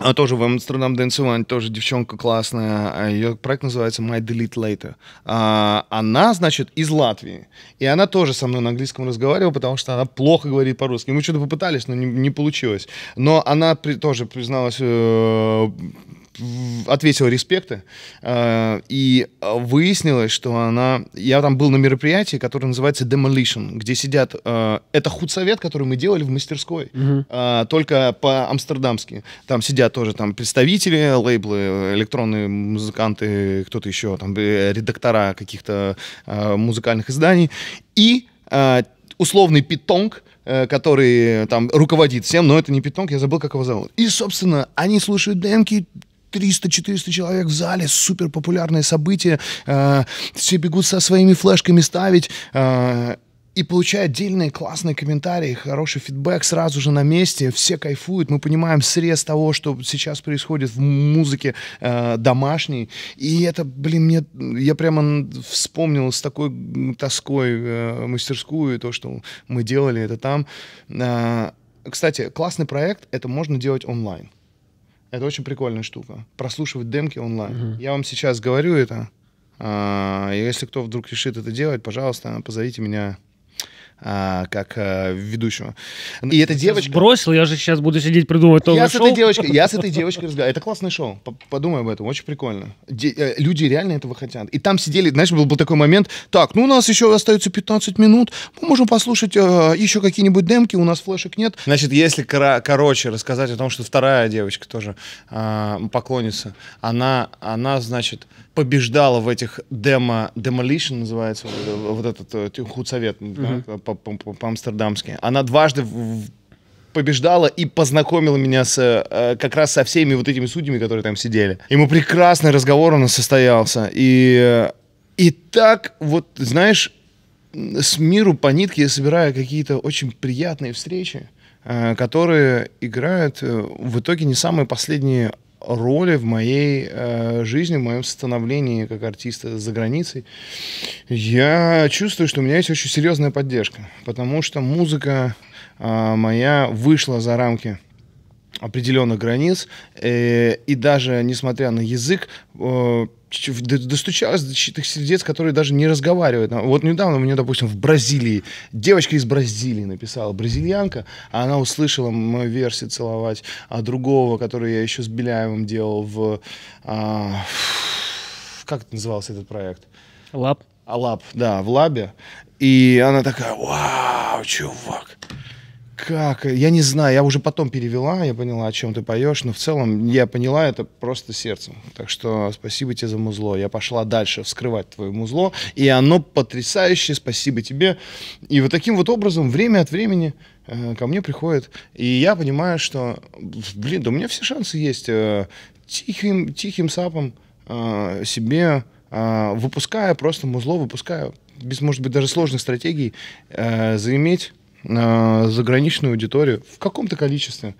Она тоже в Амстердам Event, тоже девчонка классная. А Ее проект называется My Delete Later. А, Она, значит, из Латвии. И она тоже со мной на английском разговаривала, потому что она плохо говорит по-русски. Мы что-то попытались, но не, не получилось. Но она при- тоже призналась, э, ответила респекты. э, И э, выяснилось, что она... Я там был на мероприятии, которое называется Demolition, где сидят... э, Это худсовет, который мы делали в мастерской. э, Только по-амстердамски. Там сидят тоже там представители лейблы, электронные музыканты, кто-то еще, там редактора каких-то музыкальных изданий. И условный питонг, который там руководит всем, но это не питонг, я забыл, как его зовут. И, собственно, они слушают демки, 300-400 человек в зале, супер популярное событие, э, все бегут со своими флешками ставить, э, и получая отдельные классные комментарии, хороший фидбэк сразу же на месте, все кайфуют, мы понимаем срез того, что сейчас происходит в музыке э, домашней, и это, блин, мне, я прямо вспомнил с такой тоской э, мастерскую, то, что мы делали это там. Э, кстати, классный проект, это можно делать онлайн. Это очень прикольная штука. Прослушивать демки онлайн. Я вам сейчас говорю это. а, если кто вдруг решит это делать, пожалуйста, позовите меня а, как а, ведущего. И эта девочка... Бросил, я же сейчас буду сидеть придумывать новое Я с шоу. этой девочкой, я с этой девочкой разговариваю. Это классное шоу. Подумай об этом, очень прикольно. Де- э, люди реально этого хотят. И там сидели, знаешь, был, был такой момент. Так, ну у нас еще остается 15 минут. Мы можем послушать э, еще какие-нибудь демки. У нас флешек нет. Значит, если кора- короче рассказать о том, что вторая девочка тоже а, поклонница, она, она, значит, побеждала в этих демо, demolition называется, вот, э, вот этот э, худсовет да, по- по- по- по-амстердамски. Она дважды в- побеждала и познакомила меня с, э, как раз со всеми вот этими судьями, которые там сидели. Мы прекрасный разговор у нас состоялся. И, и так вот, знаешь, с миру по нитке я собираю какие-то очень приятные встречи, э, которые играют э, в итоге не самые последние роли в моей э, жизни, в моем становлении как артиста за границей. Я чувствую, что у меня есть очень серьезная поддержка, потому что музыка а, моя вышла за рамки определенных границ, э, и даже несмотря на язык, э, достучалась до чьих-то сердец, которые даже не разговаривают. А Вот недавно мне, допустим, в Бразилии, девочка из Бразилии написала, бразильянка, а она услышала мою версию «Целовать», а другого, который я еще с Беляевым делал в... а, как назывался этот проект? Лап. Алаб, да, в лабе. И она такая, вау, чувак, как? Я не знаю, я уже потом перевела, я поняла, о чем ты поешь, но в целом я поняла это просто сердцем. Так что спасибо тебе за музло. Я пошла дальше вскрывать твое музло, и оно потрясающее, спасибо тебе. И вот таким вот образом время от времени э, ко мне приходит, и я понимаю, что, блин, да у меня все шансы есть э, тихим, тихим сапом э, себе, э, выпуская просто музло, выпуская без, может быть, даже сложных стратегий, э, заиметь заграничную аудиторию в каком-то количестве.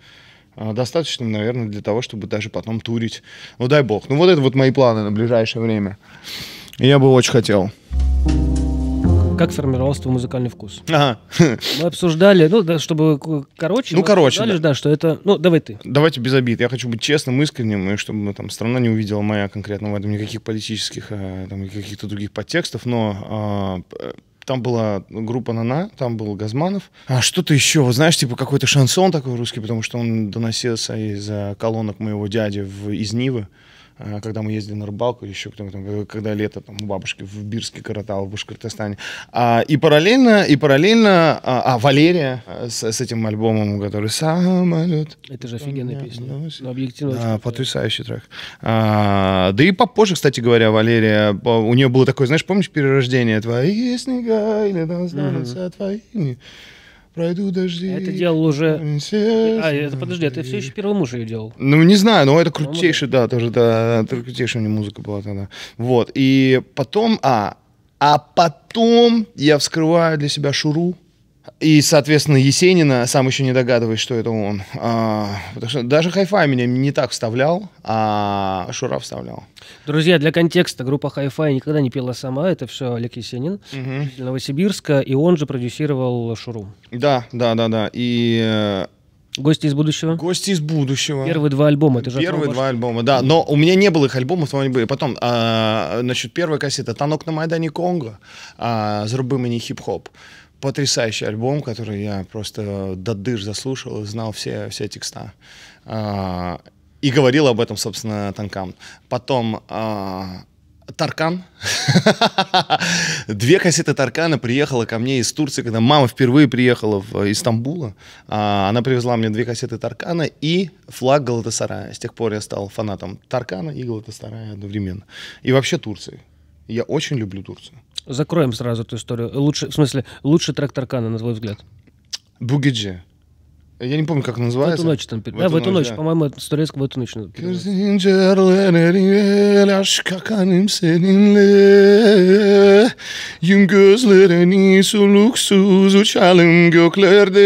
э, Достаточно, наверное, для того, чтобы даже потом турить. Ну, дай бог. Ну, вот это вот мои планы на ближайшее время. Я бы очень хотел. Как формировался твой музыкальный вкус? Ага. Мы обсуждали, ну, да, чтобы короче. Ну, короче, обсуждали, да. да, что это... Ну, давай ты. Давайте без обид. Я хочу быть честным, искренним, и чтобы там страна не увидела моя конкретно в этом никаких политических, э, там, каких-то других подтекстов, но а, там была группа Нана, там был Газманов. А что-то еще, вот знаешь, типа какой-то шансон такой русский, потому что он доносился из колонок моего дяди в, из Нивы. А, когда мы ездили на рыбалку, еще там, когда лето там у бабушки в Бирске коротал, в Башкортостане. А, и параллельно, и параллельно, а, а Валерия с, с этим альбомом, который «Самолет». Это же офигенная песня. Ну, объективно. Да, потрясающий трек. А, да и попозже, кстати говоря, Валерия, у нее было такое, знаешь, помнишь перерождение «Твои снега или mm-hmm. твоими?» Пройду дожди. А это делал уже... А, это, подожди, это все еще первый муж ее делал. Ну, не знаю, но это крутейший, да, тоже, да, это крутейшая у меня музыка была тогда. Вот, и потом, а, а потом я вскрываю для себя Шуру, и, соответственно, Есенина, сам еще не догадываюсь, что это он. А, потому что даже Hi-Fi меня не так вставлял, а Шура вставлял. Друзья, для контекста, группа Hi-Fi никогда не пела сама, это все Олег Есенин, угу. Новосибирска, и он же продюсировал Шуру. Да, да, да, да. И э, Гости из будущего? Гости из будущего. Первые два альбома. Это же Первые два альбома, да. Но у меня не было их альбомов, но они были. Потом, а, значит, первая кассета «Танок на Майдане Конго», а, «Зруби мені хип-хоп» потрясающий альбом, который я просто до дыр заслушал, знал все, все текста. А, и говорил об этом, собственно, Танкам. Потом а, Таркан. Две кассеты Таркана приехала ко мне из Турции, когда мама впервые приехала в Истамбула. А, она привезла мне две кассеты Таркана и флаг Галатасарая. С тех пор я стал фанатом Таркана и Галатасарая одновременно. И вообще Турции. Я очень люблю Турцию. Закроем сразу эту историю. Лучше, в смысле, лучший трек Таркана, на твой взгляд? Бугиджи. Я не помню, как называется. В эту ночь там. В да, в эту ночь, да. по-моему, это турецк в эту ночь. Yum gözlerini soluksuz uçalım göklerde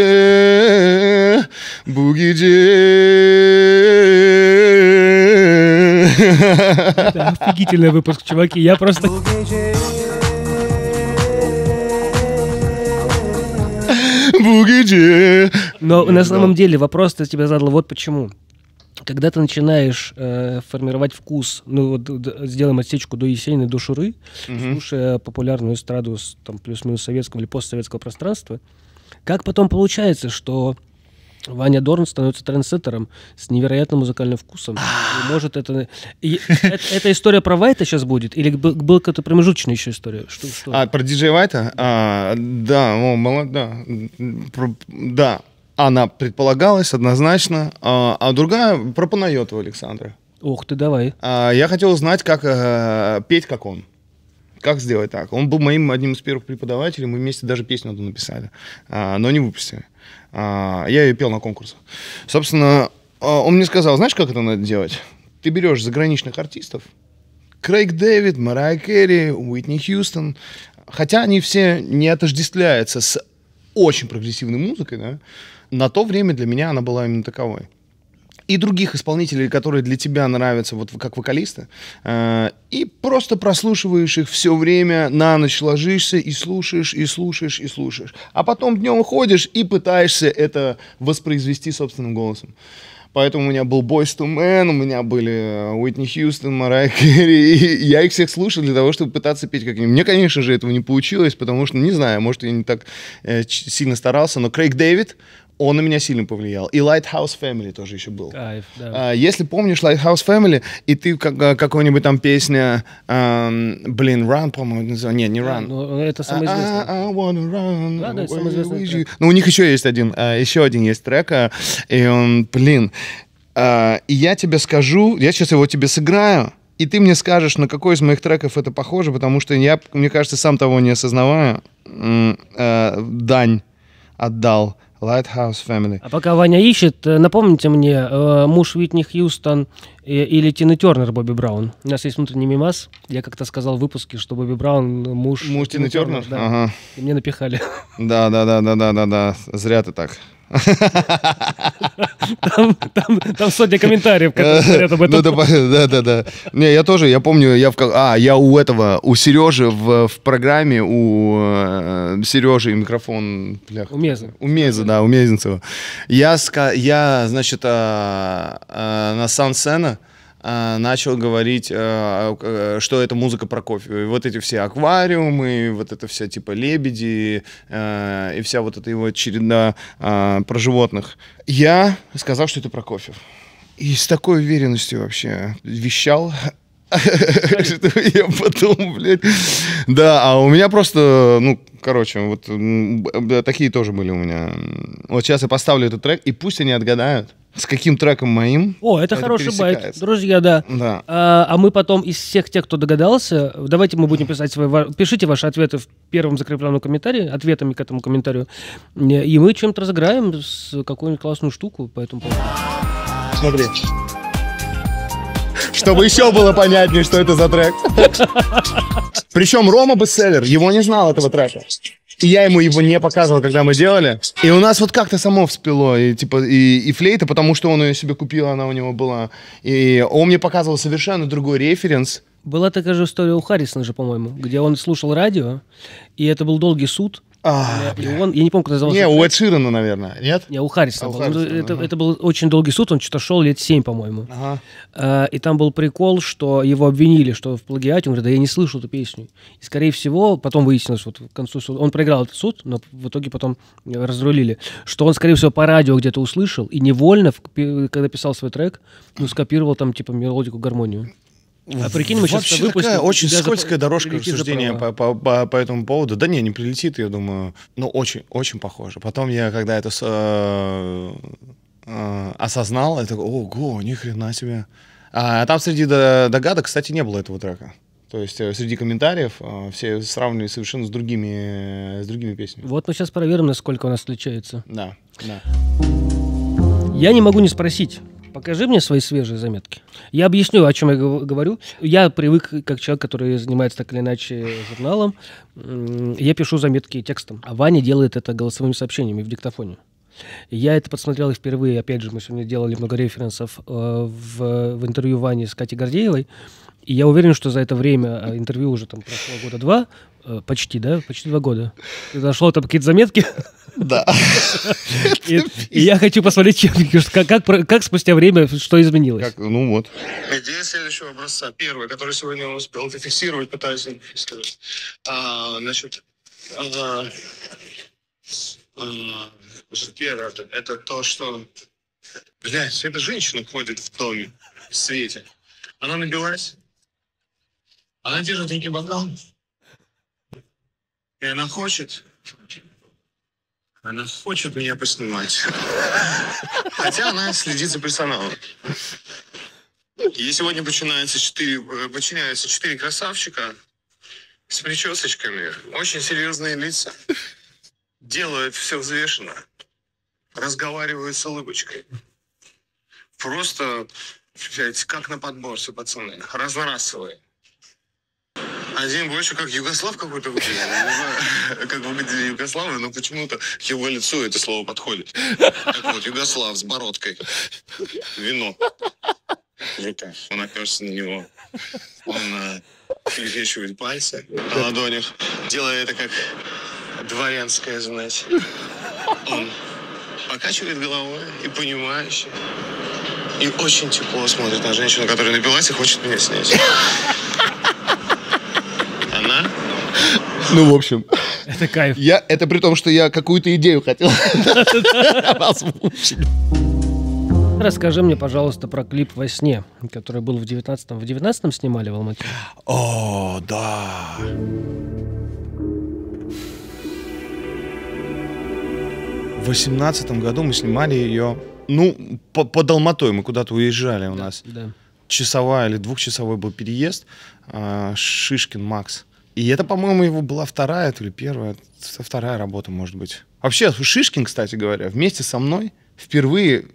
Bu gece Это офигительный выпуск, чуваки. Я просто... Но на самом деле вопрос ты тебе задал вот почему. Когда ты начинаешь э, формировать вкус, ну вот сделаем отсечку до Есенина, до Шуры, угу. слушая популярную эстраду там, плюс-минус советского или постсоветского пространства, как потом получается, что Ваня Дорн становится трендсеттером с невероятным музыкальным вкусом. И может это... И, это... Эта история про Вайта сейчас будет? Или был, был какая-то промежуточная еще история? Что, что? А, про диджей Вайта? А, да, о, молод, да. Про, да, она предполагалась однозначно. А, а другая про Панайотова Александра. Ух ты, давай. А, я хотел узнать, как а, петь, как он. Как сделать так? Он был моим одним из первых преподавателей, мы вместе даже песню одну написали, а, но не выпустили. А, я ее пел на конкурсах. Собственно, а, он мне сказал, знаешь, как это надо делать? Ты берешь заграничных артистов, Крейг Дэвид, Марай Керри, Уитни Хьюстон, хотя они все не отождествляются с очень прогрессивной музыкой, да, на то время для меня она была именно таковой и других исполнителей, которые для тебя нравятся, вот как вокалисты, э, и просто прослушиваешь их все время, на ночь ложишься и слушаешь, и слушаешь, и слушаешь. А потом днем ходишь и пытаешься это воспроизвести собственным голосом. Поэтому у меня был Boys to Men, у меня были Уитни Хьюстон, Марай Керри, и я их всех слушал для того, чтобы пытаться петь как нибудь Мне, конечно же, этого не получилось, потому что, не знаю, может, я не так э, сильно старался, но Крейг Дэвид, он на меня сильно повлиял. И Lighthouse Family тоже еще был. Кайф, да. А, если помнишь Lighthouse Family, и ты как, а, какой-нибудь там песня, эм, блин, Run, по-моему. Нет, не Run. ну, это самое известное. I, I wanna run да, да, это самый известный Ну, у них еще есть один, э, еще один есть трек, э, и он, блин, э, и я тебе скажу, я сейчас его тебе сыграю, и ты мне скажешь, на какой из моих треков это похоже, потому что я, мне кажется, сам того не осознавая, э, дань отдал Lighthouse Family. А пока Ваня ищет, э, напомните мне, э, муж Уитни Хьюстон или Тина Тернер Бобби Браун. У нас есть внутренний мимас. Я как-то сказал в выпуске, что Бобби Браун муж... Муж Тины Тернер? Да. Ага. И мне напихали. Да, да, да, да, да, да, да. Зря ты так. Там, там, там сотня комментариев, которые говорят об этом. Ну, да, да, да. Не, я тоже, я помню, я в, а, я у этого, у Сережи в, в программе, у э, Сережи микрофон, бля, у Меза. У Меза, да, у Мезенцева. Я, я значит, а, а, на сан-сцена, а, начал говорить, а, э, что это музыка Прокофьева. И вот эти все аквариумы, вот это вся типа лебеди, а, и вся вот эта его череда про животных. Я сказал, что это Прокофьев. И с такой уверенностью вообще вещал, я потом, блядь... Да, а у меня просто, ну, короче, вот такие тоже были у меня. Вот сейчас я поставлю этот трек, и пусть они отгадают, с каким треком моим. О, это, это хороший байт. Друзья, да. да. А, а мы потом из всех тех, кто догадался, давайте мы будем писать свои... Пишите ваши ответы в первом закрепленном комментарии, ответами к этому комментарию, и мы чем-то разыграем с какую-нибудь классную штуку по этому поводу. Смотри. Чтобы еще было понятнее, что это за трек. Причем Рома бестселлер, его не знал этого трека. И я ему его не показывал, когда мы делали. И у нас вот как-то само всплыло, и, типа, и, и флейта, потому что он ее себе купил, она у него была. И он мне показывал совершенно другой референс. Была такая же история у Харрисона же, по-моему, где он слушал радио, и это был долгий суд, а, и он, я не помню, как назывался. Не, у Эд Ширана, наверное, нет? Не, у Харрисона. А, у Харрисона ну, это, ага. это был очень долгий суд, он что-то шел лет 7, по-моему. Ага. А, и там был прикол, что его обвинили, что в плагиате. Он говорит, да я не слышал эту песню. И, скорее всего, потом выяснилось, вот к концу суда, он проиграл этот суд, но в итоге потом разрулили, что он, скорее всего, по радио где-то услышал и невольно, когда писал свой трек, ну, скопировал там, типа, мелодику, гармонию. А прикинь, мы сейчас Вообще выпустим. Такая очень скользкая дорожка рассуждения по, по, по, по этому поводу. Да не, не прилетит, я думаю. Ну, очень, очень похоже. Потом я, когда это э, э, осознал, это ого, ни хрена себе. А, а там среди догадок, кстати, не было этого трека. То есть э, среди комментариев э, все сравнивали совершенно с другими, с другими песнями. Вот мы сейчас проверим, насколько у нас отличается. Да, да. Я не могу не спросить. Покажи мне свои свежие заметки. Я объясню, о чем я говорю. Я привык, как человек, который занимается так или иначе журналом, я пишу заметки текстом, а Ваня делает это голосовыми сообщениями в диктофоне. Я это подсмотрел впервые. Опять же, мы сегодня делали много референсов э, в, в интервью Вани с Катей Гордеевой. И я уверен, что за это время а, интервью уже там прошло года два, э, почти, да, почти два года. Нашел там какие-то заметки? Да. И, и я хочу посмотреть, как, как, как спустя время, что изменилось. Как, ну вот. Идея следующего образца. Первый, который сегодня успел это фиксировать, пытаюсь сказать. А, значит, а, а, первое, это, это то, что, блядь, эта женщина ходит в доме, в свете. Она набилась, она держит некий бокал, и она хочет она хочет меня поснимать. Хотя она следит за персоналом. И сегодня начинается четыре, э, подчиняются четыре красавчика с причесочками, очень серьезные лица, делают все взвешенно, разговаривают с улыбочкой. Просто, блядь, как на подборсе, пацаны, разнорасовые. Один больше как Югослав какой-то выглядит. Как выглядели Югославы, но почему-то к его лицу это слово подходит. Так вот, Югослав с бородкой. Вино. Он оперся на него. Он э, перекрещивает пальцы на ладонях, делая это как дворянская знать. Он покачивает головой и понимающе. И очень тепло смотрит на женщину, которая напилась и хочет меня снять. Ну, в общем. Это кайф. Я, это при том, что я какую-то идею хотел Расскажи мне, пожалуйста, про клип «Во сне», который был в 19-м. В 19-м снимали в Алмате? О, да. В 18 году мы снимали ее, ну, по под Алматой мы куда-то уезжали у да, нас. Да. Часовая или двухчасовой был переезд. А, Шишкин Макс. И это, по-моему, его была вторая, то ли первая, вторая работа, может быть. Вообще, Шишкин, кстати говоря, вместе со мной впервые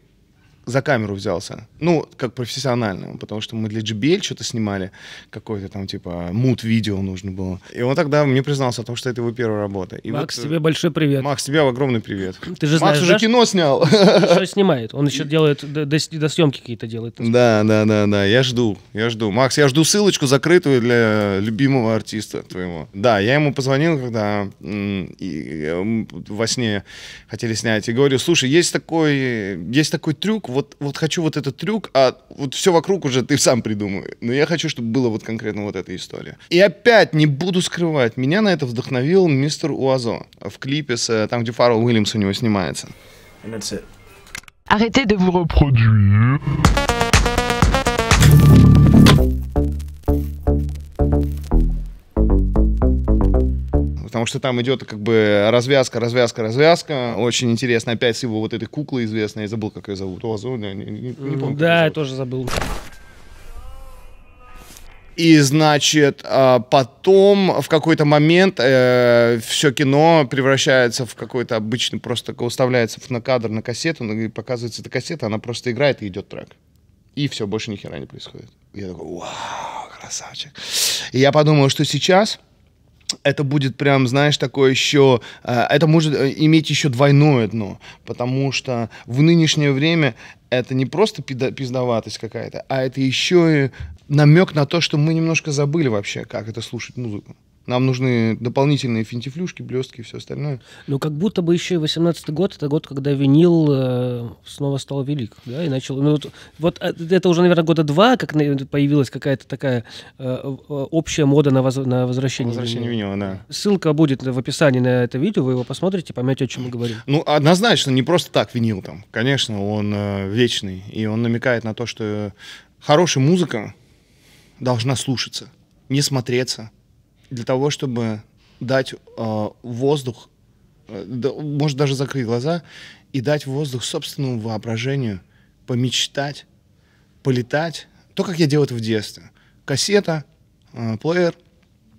за камеру взялся. Ну, как профессионально, потому что мы для JBL что-то снимали, какой-то там, типа, мут-видео нужно было. И он тогда мне признался о том, что это его первая работа. И Макс, вот, тебе большой привет. Макс, тебе огромный привет. Ты же знаешь, Макс уже да? кино снял. Что снимает? Он еще делает, до, до, до съемки какие-то делает. Да, да, да, да, я жду, я жду. Макс, я жду ссылочку закрытую для любимого артиста твоего. Да, я ему позвонил, когда и, во сне хотели снять, и говорю, слушай, есть такой, есть такой трюк, вот, вот хочу вот этот трюк, а вот все вокруг уже ты сам придумывай. Но я хочу, чтобы было вот конкретно вот эта история. И опять, не буду скрывать, меня на это вдохновил мистер Уазо в клипе, с, там, где Фаррелл Уильямс у него снимается. Arrêtez de vous reproduire. Потому что там идет как бы развязка, развязка, развязка. Очень интересно, опять с его вот этой куклы известной, я забыл, как ее зовут. О, зовут, не, не, не помню, как её Да, я тоже забыл. И, значит, а, потом в какой-то момент все кино превращается в какой-то обычный, просто уставляется на кадр, на кассету, ну, и показывается эта кассета, она просто играет и идет трек. И все, больше ни хера не происходит. Я такой, вау, красавчик. И я подумал, что сейчас это будет прям, знаешь, такое еще, э, это может э, иметь еще двойное дно, потому что в нынешнее время это не просто пиздоватость какая-то, а это еще и намек на то, что мы немножко забыли вообще, как это слушать музыку. Нам нужны дополнительные финтифлюшки, блестки и все остальное. Ну, как будто бы еще и 18 год, это год, когда винил э, снова стал велик, да, и начал... Ну, вот, вот э, это уже, наверное, года два, как появилась какая-то такая э, э, общая мода на, воз- на возвращение. Возвращение винила. винила, да. Ссылка будет в описании на это видео, вы его посмотрите, поймете, о чем мы говорим. Ну, однозначно, не просто так винил там. Конечно, он э, вечный. И он намекает на то, что хорошая музыка должна слушаться, не смотреться. Для того, чтобы дать э, воздух, э, да, может даже закрыть глаза и дать воздух собственному воображению, помечтать, полетать. То, как я делал это в детстве. Кассета, э, плеер,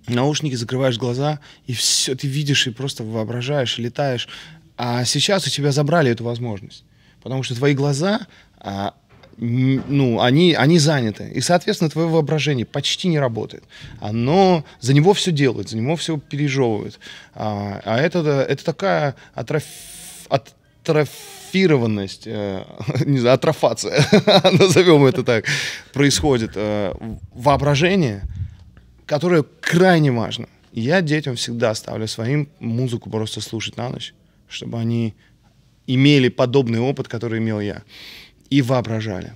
наушники, закрываешь глаза, и все, ты видишь и просто воображаешь, и летаешь. А сейчас у тебя забрали эту возможность. Потому что твои глаза, а, ну, они, они заняты. И, соответственно, твое воображение почти не работает. Оно за него все делает, за него все пережевывает. А, а это, это такая атроф, атрофированность, э, не знаю, атрофация, назовем это так, происходит. Э, воображение, которое крайне важно. Я детям всегда ставлю своим музыку просто слушать на ночь, чтобы они имели подобный опыт, который имел я, и воображали.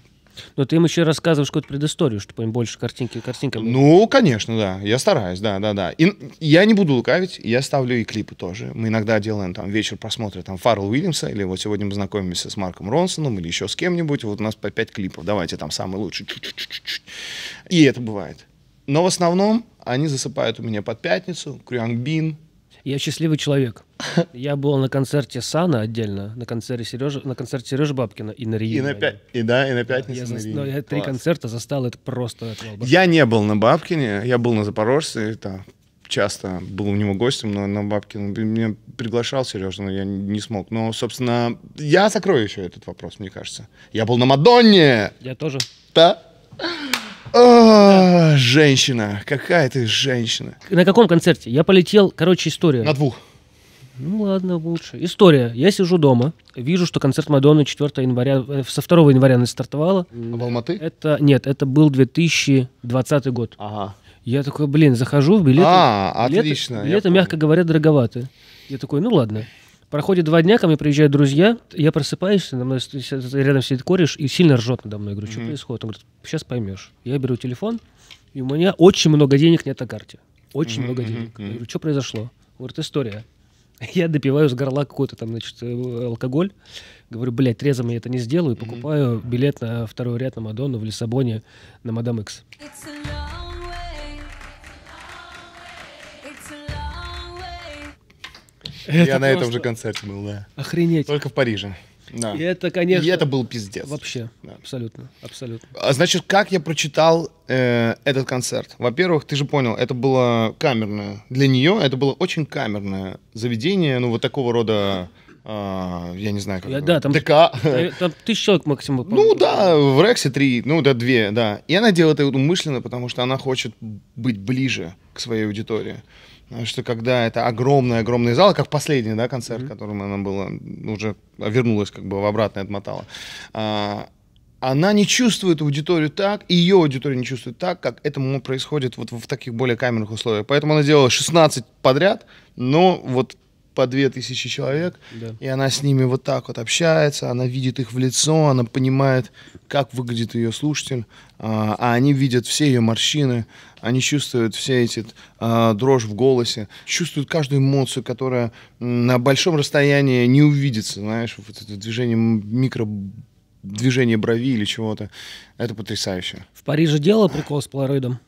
Но ты им еще рассказываешь какую-то предысторию, чтобы им больше картинки картинками. Ну, конечно, да. Я стараюсь, да, да, да. И я не буду лукавить, я ставлю и клипы тоже. Мы иногда делаем там вечер просмотра там Фаррелл Уильямса, или вот сегодня мы знакомимся с Марком Ронсоном, или еще с кем-нибудь. Вот у нас по пять клипов. Давайте там самый лучший. И это бывает. Но в основном они засыпают у меня под пятницу, Крюангбин. Я счастливый человек. Я был на концерте Сана отдельно, на концерте Сережи, на концерте Сережи Бабкина и на Рио. И на, пя- и, да, и на пятницу. Я, на зас- Риге. ну, я три концерта застал, это просто отвал башки. Я не был на Бабкине, я был на Запорожце, это часто был у него гостем, но на Бабкин меня приглашал Сережа, но я не смог. Но, собственно, я закрою еще этот вопрос, мне кажется. Я был на Мадонне! Я тоже. Да? О, женщина, какая ты женщина. На каком концерте? Я полетел, короче, история. На двух. Ну ладно, лучше. История. Я сижу дома, вижу, что концерт Мадонны 4 января, э, со 2 января она стартовала. В Алматы? Это, нет, это был 2020 год. Ага. Я такой, блин, захожу в билеты. А, билеты- отлично, Билеты, мягко говоря, дороговаты. Я такой, ну ладно. Проходит два дня, ко мне приезжают друзья, я просыпаюсь, надо мной рядом сидит кореш и сильно ржет надо мной. Я говорю, что происходит? Он говорит, сейчас поймешь. Я беру телефон, и у меня очень много денег нет на карте. Очень много денег. Я говорю, что произошло? Говорит, история. Я допиваю с горла какой-то там, значит, э, алкоголь. Говорю, блядь, трезвым я это не сделаю. И покупаю билет на второй ряд на Мадонну в Лиссабоне на Мадам Икс. Я на этом же концерте был, да. Охренеть. Только в Париже. Да. И это, конечно... И это был пиздец. Вообще, Да. абсолютно, абсолютно. А, Значит, как я прочитал э, этот концерт? Во-первых, ты же понял, это было камерное. Для нее это было очень камерное заведение, ну, вот такого рода, а, я не знаю, как Я- это, да, там- ДК. Там тысяч человек максимум. Ну да, в Рексе три, ну да, две, да. И она делает это умышленно, потому что она хочет быть ближе к своей аудитории. Потому что когда это огромный-огромный зал, как последний, да, концерт, которым она была, уже вернулась как бы в обратно отмотала, а, она не чувствует аудиторию так, и ее аудитория не чувствует так, как это мо- происходит вот в таких более камерных условиях. Поэтому она делала 16 подряд, но вот по 2000 человек, Да. и она с ними вот так вот общается, она видит их в лицо, она понимает, как выглядит ее слушатель, а, а они видят все ее морщины, они чувствуют все эти а, дрожь в голосе, чувствуют каждую эмоцию, которая на большом расстоянии не увидится, знаешь, вот это движение микро движение брови или чего-то. Это потрясающе. В Париже делала прикол с полароидом?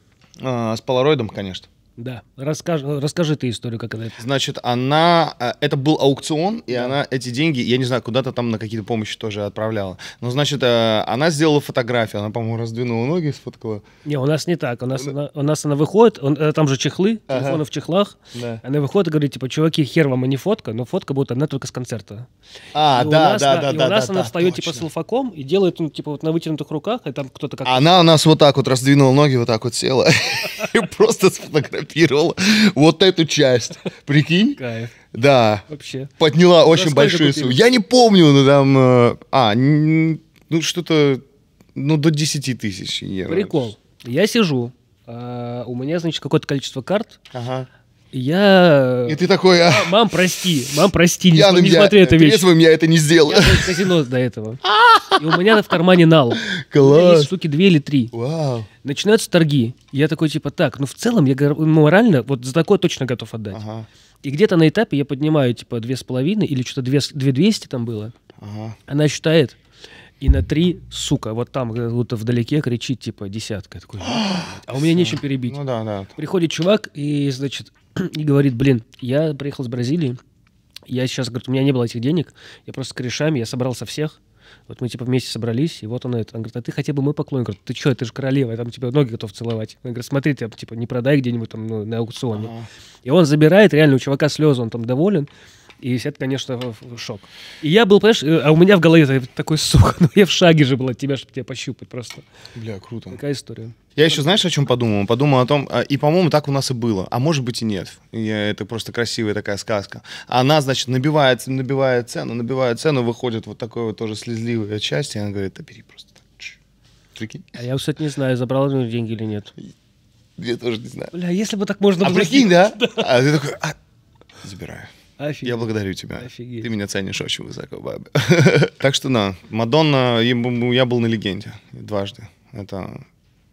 А, с полароидом, конечно. Да. Расскажи, расскажи ты историю, как это. Значит, она... э, Это был аукцион, и она эти деньги, я не знаю, куда-то там на какие-то помощи тоже отправляла. Но, значит, э, она сделала фотографию. Она, по-моему, раздвинула ноги, сфоткала. Не, у нас не так. У нас, она, у нас она выходит, он- э, там же чехлы, Ага. телефоны в чехлах. Да. Она выходит и говорит, типа, чуваки, хер вам, а не фотка, но фотка будет одна только с концерта. А, И да, нас да, на- да, и да. у нас да, она да, встает, типа, с точно. лфаком и делает, ну, типа, вот на вытянутых руках, и там кто-то как Она у нас вот так вот раздвинула ноги, вот так вот села и просто сфотографировала вот эту часть. Прикинь? Кайф. Да. Вообще. Подняла очень сколько большую сумму. Я не помню, ну там... э, А, н- ну что-то... Ну, до 10 тысяч евро. Прикол. Я сижу, а, у меня, значит, какое-то количество карт, Ага. Я... И ты такой, а, Мам, прости, мам, прости, не, пьяным не я, смотри эту вещь. трезвым я это не сделал. Я был в казино до этого. И у меня в кармане нал. Класс. есть штуки две или три. Вау. Начинаются торги. Я такой, типа, так, ну в целом я морально вот за такое точно готов отдать. Ага. И где-то на этапе я поднимаю, типа, две с половиной или что-то две, две двести там было. Ага. Она считает, и на три, сука, вот там, будто вдалеке кричит, типа, десятка. Я такой, а у меня нечем перебить. Ну да, да. Приходит чувак и, значит, и говорит, блин, я приехал из Бразилии, я сейчас, говорит, у меня не было этих денег, я просто корешами, я собрал со всех, вот мы, типа, вместе собрались, и вот он это. Он говорит, а ты хотя бы мой поклон. Говорит, ты что, ты же королева, я там тебе ноги готов целовать. Он говорит, смотри, ты, типа, не продай где-нибудь там ну, на аукционе. Ага. И он забирает, реально, у чувака слезы, он там доволен. И это, конечно, шок. И я был, понимаешь, э, а у меня в голове та- такой, сука, ну я в шаге же был от тебя, чтобы тебя пощупать просто. Бля, круто. Такая история. Я еще, знаешь, о чем подумал? Подумал о том, а, и, по-моему, так у нас и было. А может быть и нет. И это просто красивая такая сказка. Она, значит, набивает, набивает цену, набивает цену, выходит вот такое вот тоже слезливая часть, и она говорит, да бери просто так. Прикинь? А я, кстати, не знаю, забрал он деньги или нет. Я тоже не знаю. Бля, если бы так можно А было прикинь, сделать. да? А ты такой, «А, забираю. Офигеть. Я благодарю тебя. Офигеть. Ты меня ценишь очень высоко, бабе. Так что да, Мадонна, я был- я был на легенде дважды. Это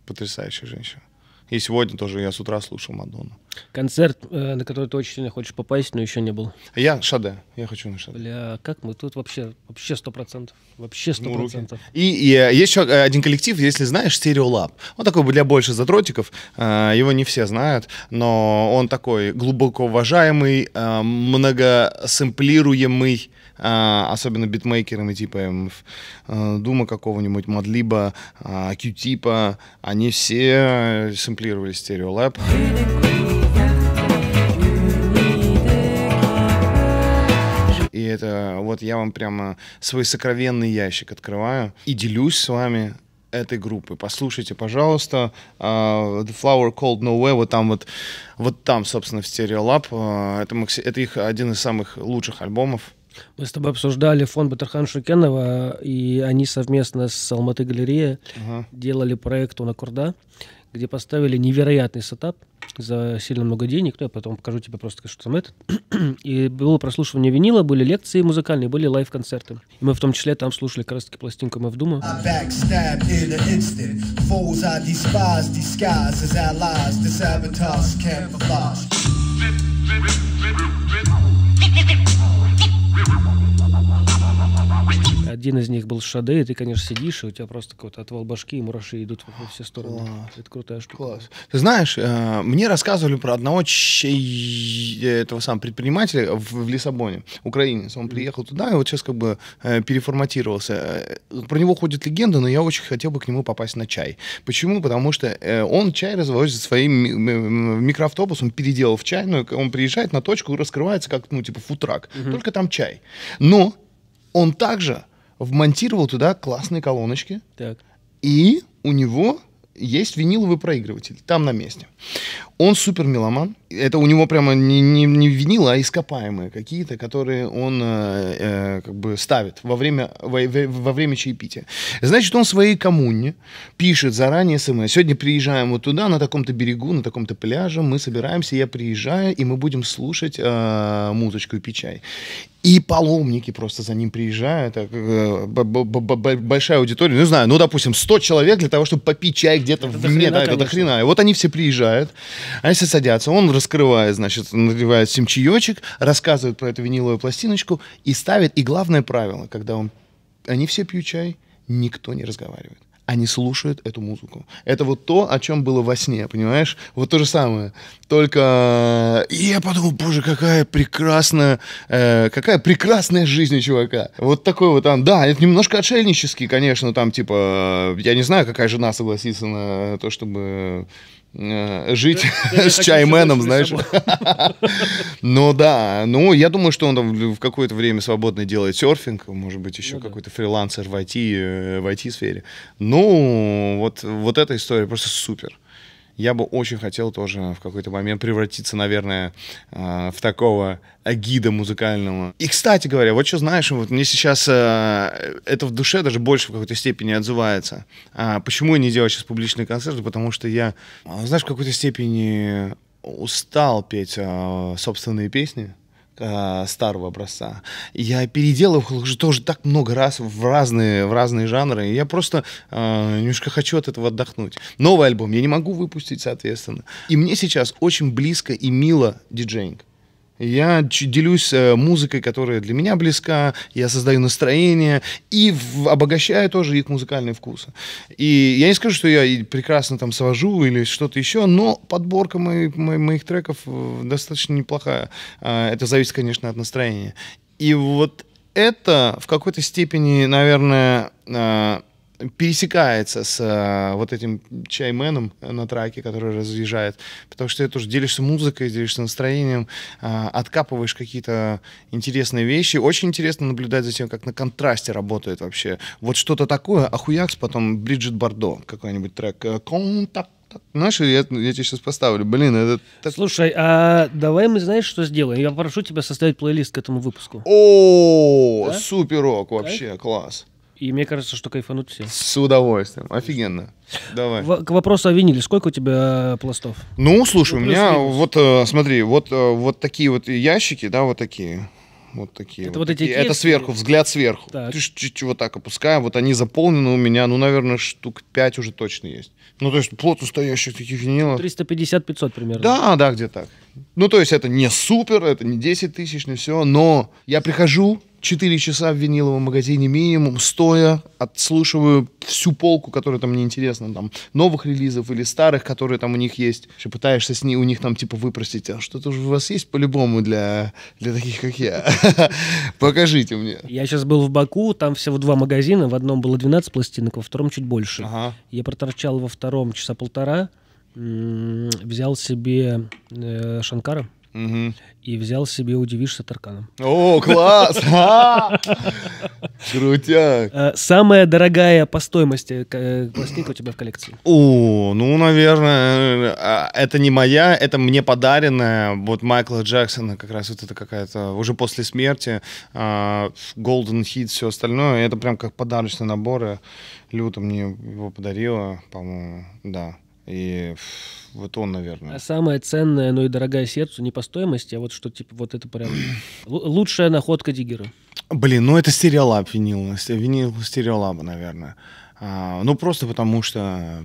потрясающая женщина. И сегодня тоже я с утра слушал Мадонну. Концерт, э, на который ты очень сильно хочешь попасть, но еще не был. Я Шаде, я хочу на Шаде. Бля, как мы тут вообще, вообще сто процентов, вообще сто Ну, процентов. И, и, э, есть еще э, один коллектив, если знаешь, Стереолаб. Он такой для больше задротиков, его не все знают, но он такой глубоко уважаемый, многосэмплируемый, особенно битмейкерами типа МФ, э, Дума какого-нибудь, Мадлиба, э, Q-типа, они все сэмплировали Стереолаб. И это вот я вам прямо свой сокровенный ящик открываю и делюсь с вами этой группой. Послушайте, пожалуйста, а, The Flower Called Nowhere, вот там вот, вот там, собственно, в Stereolab. а, Это, макси- это их один из самых лучших альбомов. Мы с тобой обсуждали фонд Батархан Шукенова, и они совместно с Алматы Галерея Ага. делали проект «Он Аккорда», где поставили невероятный сетап за сильно много денег. Ну, я потом покажу тебе просто, что там это. И было прослушивание винила, были лекции музыкальные, были лайв-концерты. И мы в том числе там слушали как раз-таки пластинку «Мы в Дума». Instant. Один из них был Шаде, и ты, конечно, сидишь, и у тебя просто какой-то отвал башки, и мураши идут во все стороны. Это крутая штука. Класс. Ты знаешь, э, мне рассказывали про одного чей, этого самого предпринимателя в, в Лиссабоне, украинец. Он приехал туда и вот сейчас как бы э, переформатировался. Э, Про него ходит легенда, но я очень хотел бы к нему попасть на чай. Почему? Потому что э, он чай развозит своим микроавтобусом, переделал в чайную, он приезжает на точку и раскрывается как, ну, типа, футрак. Только там чай. Но он также вмонтировал туда классные колоночки, Так. и у него есть виниловый проигрыватель там на месте. Он супер меломан. Это у него прямо не, не, не винилы, а ископаемые какие-то, которые он э, э, как бы ставит во время, во, во- во время чаепития. Значит, он своей коммуне пишет заранее смс. Сегодня приезжаем вот туда, на таком-то берегу, на таком-то пляже, мы собираемся, я приезжаю, и мы будем слушать э, музычку и пить чай. И паломники просто за ним приезжают, э, большая аудитория, ну, не знаю, ну, допустим, 100 человек для того, чтобы попить чай где-то в хрена, да, это до хрена. И вот они все приезжают, они все садятся, он раскрывает, значит, наливает всем чаечек, рассказывает про эту виниловую пластиночку и ставит, и главное правило, когда он, они все пьют чай, никто не разговаривает. Они слушают эту музыку. Это вот то, о чем было во сне, понимаешь? Вот то же самое. Только и я подумал, боже, какая прекрасная, э, какая прекрасная жизнь у чувака. Вот такой вот там, да, это немножко отшельнический, конечно, там типа, э, я не знаю, какая жена согласится на то, чтобы э, жить Да, я с чайменом, знаешь. Ну да, ну я думаю, что он там в какое-то время свободно делает серфинг, может быть, еще Ну да. какой-то фрилансер в IT, э, в IT-сфере. Ну, вот, вот эта история просто супер. Я бы очень хотел тоже в какой-то момент превратиться, наверное, э, в такого гида музыкального. И, кстати говоря, вот что знаешь, вот мне сейчас э, это в душе даже больше в какой-то степени отзывается. А почему я не делаю сейчас публичные концерты? Потому что я, а, знаешь, в какой-то степени устал петь собственные песни э, старого образца. Я переделывал их тоже так много раз в разные, в разные жанры. Я просто э, немножко хочу от этого отдохнуть. Новый альбом я не могу выпустить, соответственно. И мне сейчас очень близко и мило диджейнг. Я делюсь э, музыкой, которая для меня близка, я создаю настроение и обогащаю тоже их музыкальные вкусы. И я не скажу, что я прекрасно там свожу или что-то еще, но подборка мои- мо- моих треков э, достаточно неплохая. А, Это зависит, конечно, от настроения. И вот это в какой-то степени, наверное, а, пересекается с а, вот этим чайменом на траке, который разъезжает, потому что ты тоже делишься музыкой, делишься настроением, а, откапываешь какие-то интересные вещи. Очень интересно наблюдать за тем, как на контрасте работает вообще. Вот что-то такое, ахуякс, потом Бриджит Бардо, какой-нибудь трек. э, «Контакт». Знаешь, я, я тебе сейчас поставлю. Блин, это так- Слушай, а давай мы, знаешь, что сделаем? Я попрошу тебя составить плейлист к этому выпуску. О, Да? суперок вообще, класс. И мне кажется, что кайфанут все. С удовольствием. Офигенно. Давай. В- к вопросу о виниле. Сколько у тебя пластов? Ну, слушай, у Ну, меня плюс-минус. вот, э, смотри, вот, э, вот такие вот ящики, да, вот такие. Вот такие. Это вот эти такие. Это сверху, взгляд сверху. Чуть-чуть вот так опускаем, вот они заполнены у меня, ну, наверное, штук 5 уже точно есть. Ну, то есть плотно стоящих таких винилов. 350-500 примерно. Да, да, где так. Ну, то есть это не супер, это не 10 тысяч, не все, но я прихожу 4 часа в виниловом магазине минимум, стоя, отслушиваю всю полку, которая там мне интересна, там, новых релизов или старых, которые там у них есть. Что пытаешься с ней, у них там, типа, выпросить, а что-то же у вас есть по-любому для, для таких, как я? Покажите мне. Я сейчас был в Баку, там всего два магазина. В одном было 12 пластинок, во втором чуть больше. Ага. Я проторчал во втором часа полтора, взял себе э, Шанкара Мгм. и взял себе «Удивишься Тарканом». О, класс! Крутяк! Э, Самая дорогая по стоимости э, пластинка у тебя в коллекции? О, ну, наверное, а, это не моя, это мне подаренная, вот Майкла Джексона, как раз вот это какая-то, уже после смерти, Golden Hit, все остальное, это прям как подарочный набор, и Люта мне его подарила, по-моему, да, и вот он, А наверное. самая ценная, но и дорогая сердцу не по стоимости, а вот что типа вот это прям лу- лучшая находка Диггера. Блин, ну это стереолаб винил, винил стереолаба, наверное. А, ну просто потому что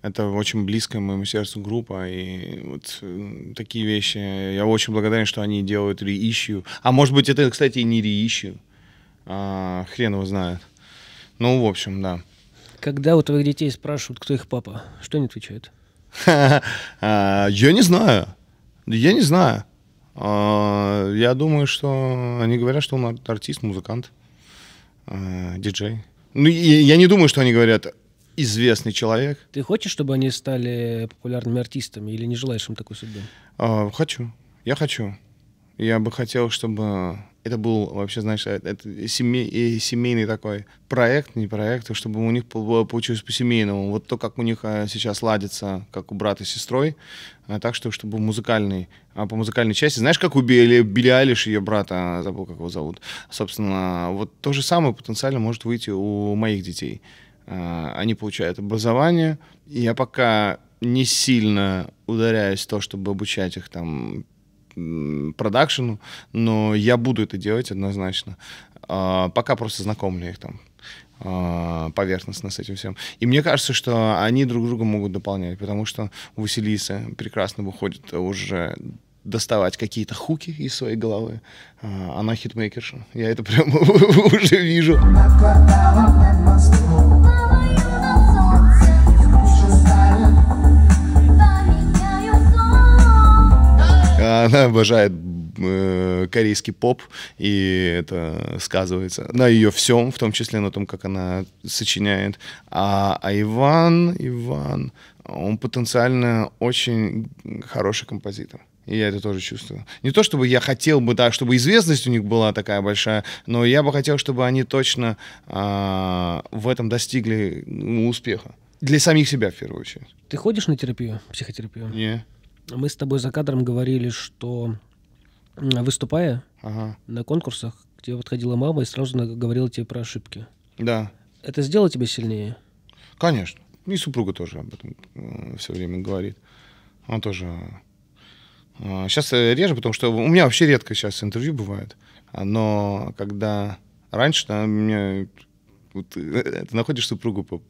это очень близкая моему сердцу группа, и вот э, такие вещи, я очень благодарен, что они делают реищу. А может быть это, кстати, и не реищу, а, хрен его знает. Ну, в общем, да. Когда у твоих детей спрашивают, кто их папа, что они отвечают? А, Я не знаю. Я не знаю. А, Я думаю, что они говорят, что он ар- артист, музыкант, а, диджей. Ну, я не думаю, что они говорят известный человек. Ты хочешь, чтобы они стали популярными артистами или не желаешь им такой судьбы? Хочу. Я хочу. Я бы хотел, чтобы это был вообще, знаешь, э, это семей- э, семейный такой проект, не проект, а чтобы у них пол- получилось по-семейному. Вот то, как у них э, сейчас ладится, как у брата с сестрой, а так что, чтобы музыкальный, а по музыкальной части, знаешь, как у Билли, Билли Айлиш, ее брата, забыл, как его зовут, собственно, вот то же самое потенциально может выйти у моих детей. А, Они получают образование, я пока не сильно ударяюсь в то, чтобы обучать их там продакшену, но я буду это делать однозначно. А, Пока просто знакомлю их там а, поверхностно с этим всем. И мне кажется, что они друг друга могут дополнять, потому что у прекрасно выходит уже доставать какие-то хуки из своей головы. А, Она хитмейкерша. Я это прям уже вижу. Она обожает э, корейский поп, и это сказывается на ее всем, в том числе на том, как она сочиняет. А, а Иван, Иван, он потенциально очень хороший композитор. И я это тоже чувствую. Не то, чтобы я хотел бы, да, чтобы известность у них была такая большая, но я бы хотел, чтобы они точно а, в этом достигли ну, успеха. Для самих себя, в первую очередь. Ты ходишь на терапию, психотерапию? Не. Мы с тобой за кадром говорили, что выступая Ага. на конкурсах, где вот ходила мама и сразу говорила тебе про ошибки. Да. Это сделало тебя сильнее? Конечно. И супруга тоже об этом все время говорит. Она тоже... Сейчас реже, потому что у меня вообще редко сейчас интервью бывает. Но когда раньше, да, меня... вот, э, ты находишь супругу по,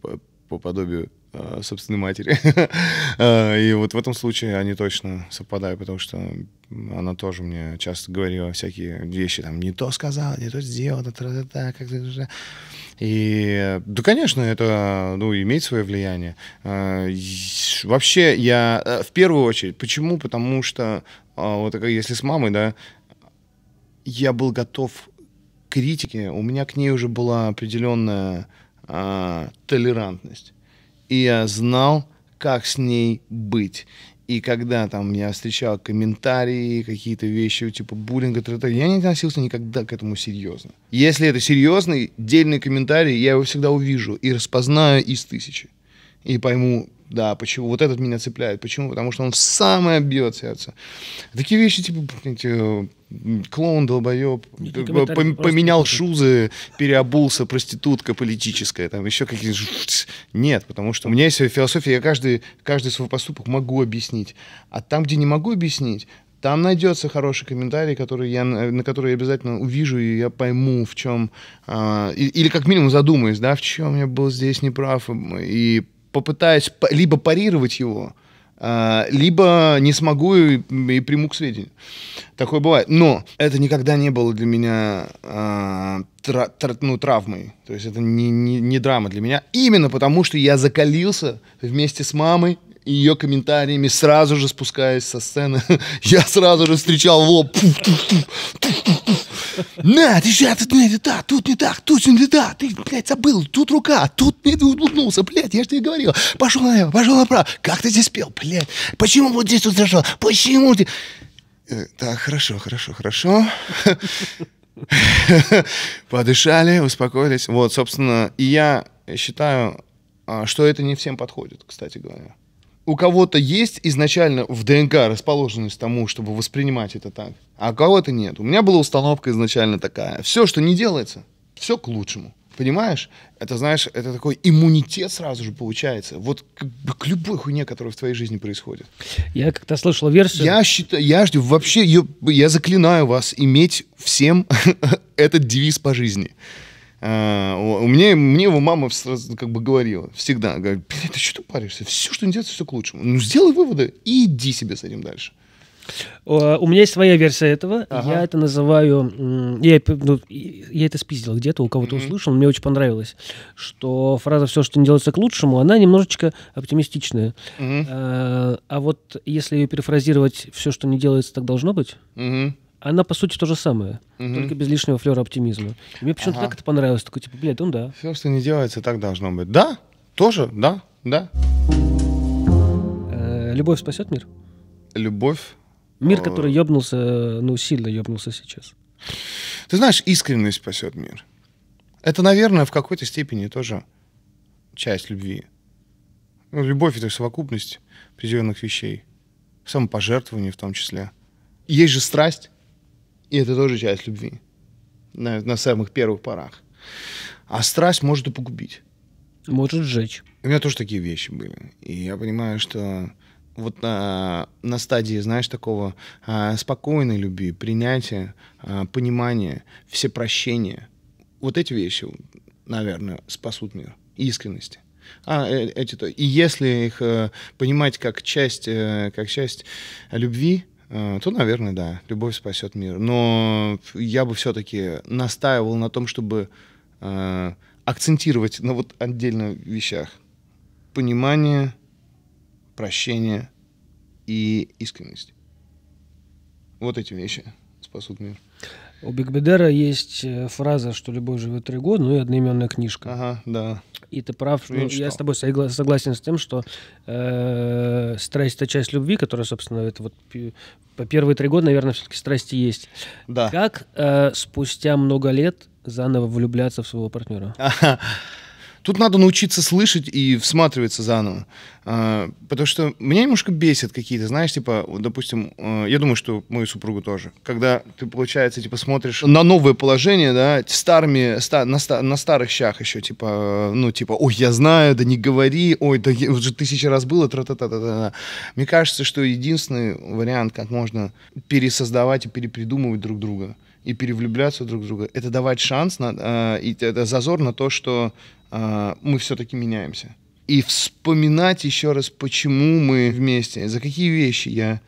по, по подобию э, собственной матери. А, И вот в этом случае они точно совпадают, потому что она тоже мне часто говорила всякие вещи, там, не то сказал, не то сделал, та-та-та, как то и, да, конечно, это, ну, имеет свое влияние. А, Вообще, я э, в первую очередь, почему? Потому что, а, вот если с мамой, да, я был готов к критике, у меня к ней уже была определенная а, толерантность. И я знал, как с ней быть. И когда там я встречал комментарии, какие-то вещи, типа буллинга, тра-та, я не относился никогда к этому серьезно. Если это серьезный, дельный комментарий, я его всегда увижу и распознаю из тысячи. И пойму, да, почему вот этот меня цепляет. Почему? Потому что он в самое бьет сердце. Такие вещи, типа, блядь, э, клоун, долбоеб, э, пом- поменял шузы, переобулся, проститутка политическая, там еще какие-то... Нет, потому что у меня есть философия, я каждый, каждый свой поступок могу объяснить. А там, где не могу объяснить, там найдется хороший комментарий, который я, на который я обязательно увижу, и я пойму, в чем... а, и- или как минимум задумаюсь, да, в чем я был здесь неправ, и попытаюсь по- либо парировать его, а, либо не смогу и, и приму к сведению. Такое бывает. Но это никогда не было для меня а, тра- тра- ну, травмой. То есть это не, не, не драма для меня. Именно потому, что я закалился вместе с мамой ее комментариями, сразу же спускаясь со сцены. Я сразу же встречал в лоб. На, ты сейчас тут не так, тут не так, тут не так, ты, блядь, забыл, тут рука, тут не улыбнулся, блядь, я же тебе говорил, пошел налево, пошел направо, как ты здесь пел, блядь, почему вот здесь тут зашел, почему ты... Э, Так, хорошо, хорошо, хорошо. Подышали, успокоились. Вот, собственно, и я считаю, а, что это не всем подходит, кстати говоря. У кого-то есть изначально в ДНК расположенность тому, чтобы воспринимать это так, а у кого-то нет. У меня была установка изначально такая. Все, что не делается, все к лучшему. Понимаешь? Это, знаешь, это такой иммунитет сразу же получается. Вот к, к любой хуйне, которая в твоей жизни происходит. Я как-то слышал версию. Я считаю, я жду, вообще, я, я заклинаю вас иметь всем этот девиз по жизни. А, у меня, мне его мама сразу как бы говорила, всегда, говорит, блин, ты что ты паришься? Все, что не делается, все к лучшему. Ну, сделай выводы и иди себе с этим дальше. У меня есть своя версия этого. Ага. Я это называю... Я, ну, я это спиздил где-то, у кого-то услышал, мне очень понравилось, что фраза «все, что не делается к лучшему», она немножечко оптимистичная. Мгм. А, а вот если ее перефразировать «все, что не делается, так должно быть», Мгм. Она, по сути, то же самое, Мгм. только без лишнего флера оптимизма. И мне почему-то Ага. так это понравилось. Такой, типа, блядь, ну да. Все, что не делается, так должно быть. Да, тоже, да, да. Э, Любовь спасет мир? Любовь. Мир, Э, который ебнулся, ну, сильно ебнулся сейчас. Ты знаешь, искренность спасет мир. Это, наверное, в какой-то степени тоже часть любви. Ну, любовь — это совокупность определенных вещей. Самопожертвование в том числе. Есть же страсть, и это тоже часть любви. На, на самых первых порах. А страсть может и погубить. Может сжечь. У меня тоже такие вещи были. И я понимаю, что вот на, на стадии, знаешь, такого а, спокойной любви, принятия, а, понимания, всепрощения, вот эти вещи, наверное, спасут мир. Искренности. А, э, эти то. И если их э, понимать как часть, э, как часть любви, то, наверное, да, любовь спасет мир. Но я бы все-таки настаивал на том, чтобы э, акцентировать на вот отдельно вещах. Понимание, прощение и искренность. Вот эти вещи спасут мир. У Бигбедера есть э, фраза, что любовь живет три года, ну и одноименная книжка. Ага, да. И ты прав, ну, я читал. с тобой согла- согласен с тем, что э, страсть это часть любви, которая, собственно, это вот по первые три года, наверное, все-таки страсти есть. Да. Как э, спустя много лет заново влюбляться в своего партнера? Тут надо научиться слышать и всматриваться заново. А, потому что меня немножко бесит какие-то, знаешь, типа, вот, допустим, э, я думаю, что мою супругу тоже. Когда ты, получается, типа, смотришь на новое положение, да, старыми, ста- на, ста- на старых щах еще, типа, э, ну, типа, ой, я знаю, да не говори, ой, да я- уже тысяча раз было, тра-та-та-та-та. Мне кажется, что единственный вариант, как можно пересоздавать и перепридумывать друг друга, и перевлюбляться друг в друга, это давать шанс, на, э, и это зазор на то, что э, мы все-таки меняемся. И вспоминать еще раз, почему мы вместе, за какие вещи я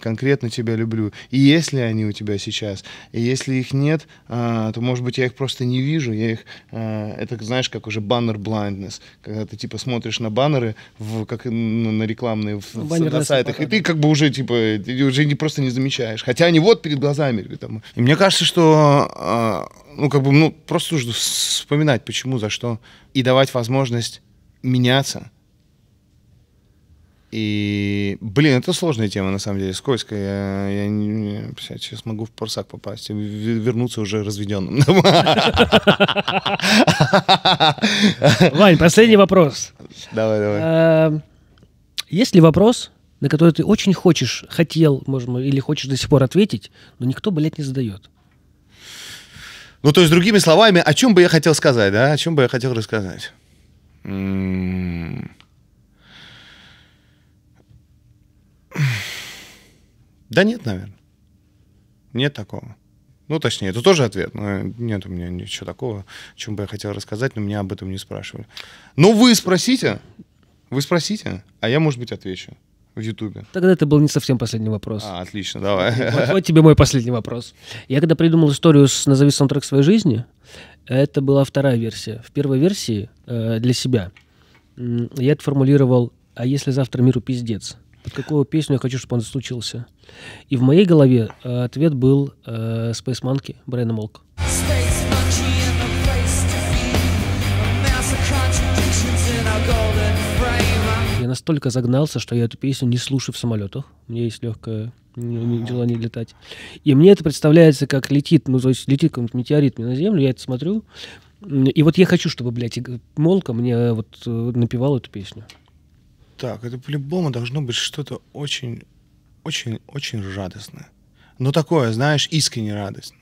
конкретно тебя люблю. И есть ли они у тебя сейчас? И если их нет, э, то, может быть, я их просто не вижу. Я их, э, это, знаешь, как уже баннер blindness, когда ты, типа, смотришь на баннеры, в, как на рекламные в, Баннерная на сайтах, и слепота, ты как бы уже, типа, ты уже не, просто не замечаешь. Хотя они вот перед глазами. там. И мне кажется, что, ну, как бы, ну, просто нужно вспоминать, почему, за что, и давать возможность меняться. И, блин, это сложная тема, на самом деле, скользкая. Я, я не- не- сейчас могу в парсак попасть вернуться уже разведенным. Вань, последний вопрос. Давай, давай. А, Есть ли вопрос, на который ты очень хочешь, хотел, может быть, или хочешь до сих пор ответить, но никто, блядь, не задает? Ну, то есть, другими словами, о чем бы я хотел сказать, да? О чем бы я хотел рассказать? М. Да нет, наверное. Нет такого. Ну, точнее, это тоже ответ. Но нет у меня ничего такого, о чем бы я хотел рассказать, но меня об этом не спрашивали. Ну, вы спросите. Вы спросите, а я, может быть, отвечу в Ютубе. Тогда это был не совсем последний вопрос. А, отлично, давай. Вот, вот тебе мой последний вопрос. Я когда придумал историю с «Назови саундтрек своей жизни», это была вторая версия. В первой версии э, для себя я это формулировал «А если завтра миру пиздец?» Под какую песню я хочу, чтобы он случился? И в моей голове э, ответ был э, Space Monkey Брайана frame. Я настолько загнался, что я эту песню не слушаю в самолетах. У меня есть легкое н- н- желание летать. И мне это представляется, как летит, ну, то есть летит какой-нибудь метеорит мне на Землю, я это смотрю. И вот я хочу, чтобы, блядь, Молка мне э, вот э, напевал эту песню. Так, это по-любому должно быть что-то очень, очень, очень радостное. Ну, такое, знаешь, искренне радостное.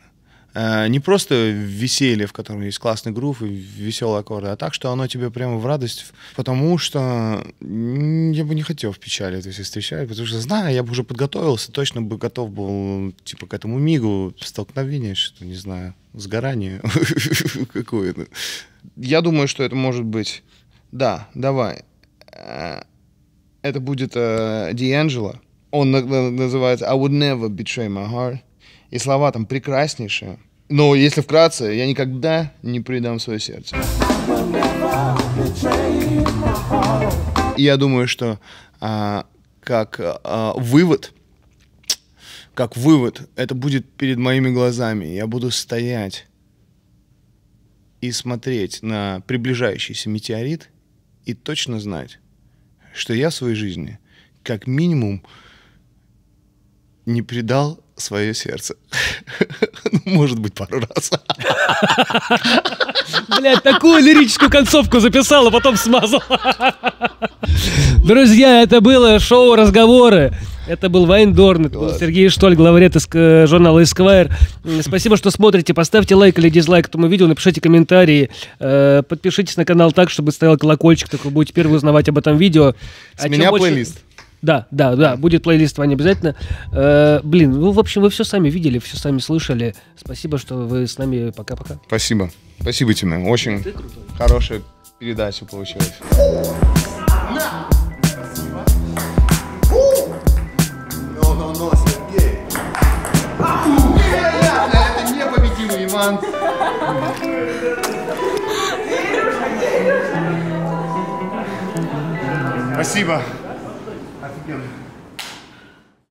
Э, не просто веселье, в котором есть классный грув и веселые аккорды, а так, что оно тебе прямо в радость, потому что я бы не хотел в печали это все встречать, потому что, знаю, я бы уже подготовился, точно бы готов был, типа, к этому мигу, столкновение, что, не знаю, сгорание какое-то. Я думаю, что это может быть... Да, давай. Это будет э, D'Angelo. Он на- на- называется I would never betray my heart. И слова там прекраснейшие. Но если вкратце, я никогда не предам свое сердце. И я думаю, что а, как а, вывод, как вывод, это будет перед моими глазами. Я буду стоять и смотреть на приближающийся метеорит и точно знать, что я в своей жизни как минимум не предал свое сердце. Ну, Может быть, пару раз. Блядь, такую лирическую концовку записал, а потом смазал. Друзья, это было шоу «Разговоры». Это был Вайн Дорн, это был Класс. Сергей Штоль, главред из э, журнала Esquire. Спасибо, что смотрите. Поставьте лайк или дизлайк этому видео, напишите комментарии. Э, Подпишитесь на канал так, чтобы стоял колокольчик, так вы будете первые узнавать об этом видео. С А меня больше- плейлист. Да, да, да, будет плейлист, Ваня, обязательно. Э, блин, ну, в общем, вы все сами видели, все сами слышали. Спасибо, что вы с нами. Пока-пока. Спасибо. Спасибо тебе. Очень хорошая передача получилась. Это непобедимый Иван. Спасибо.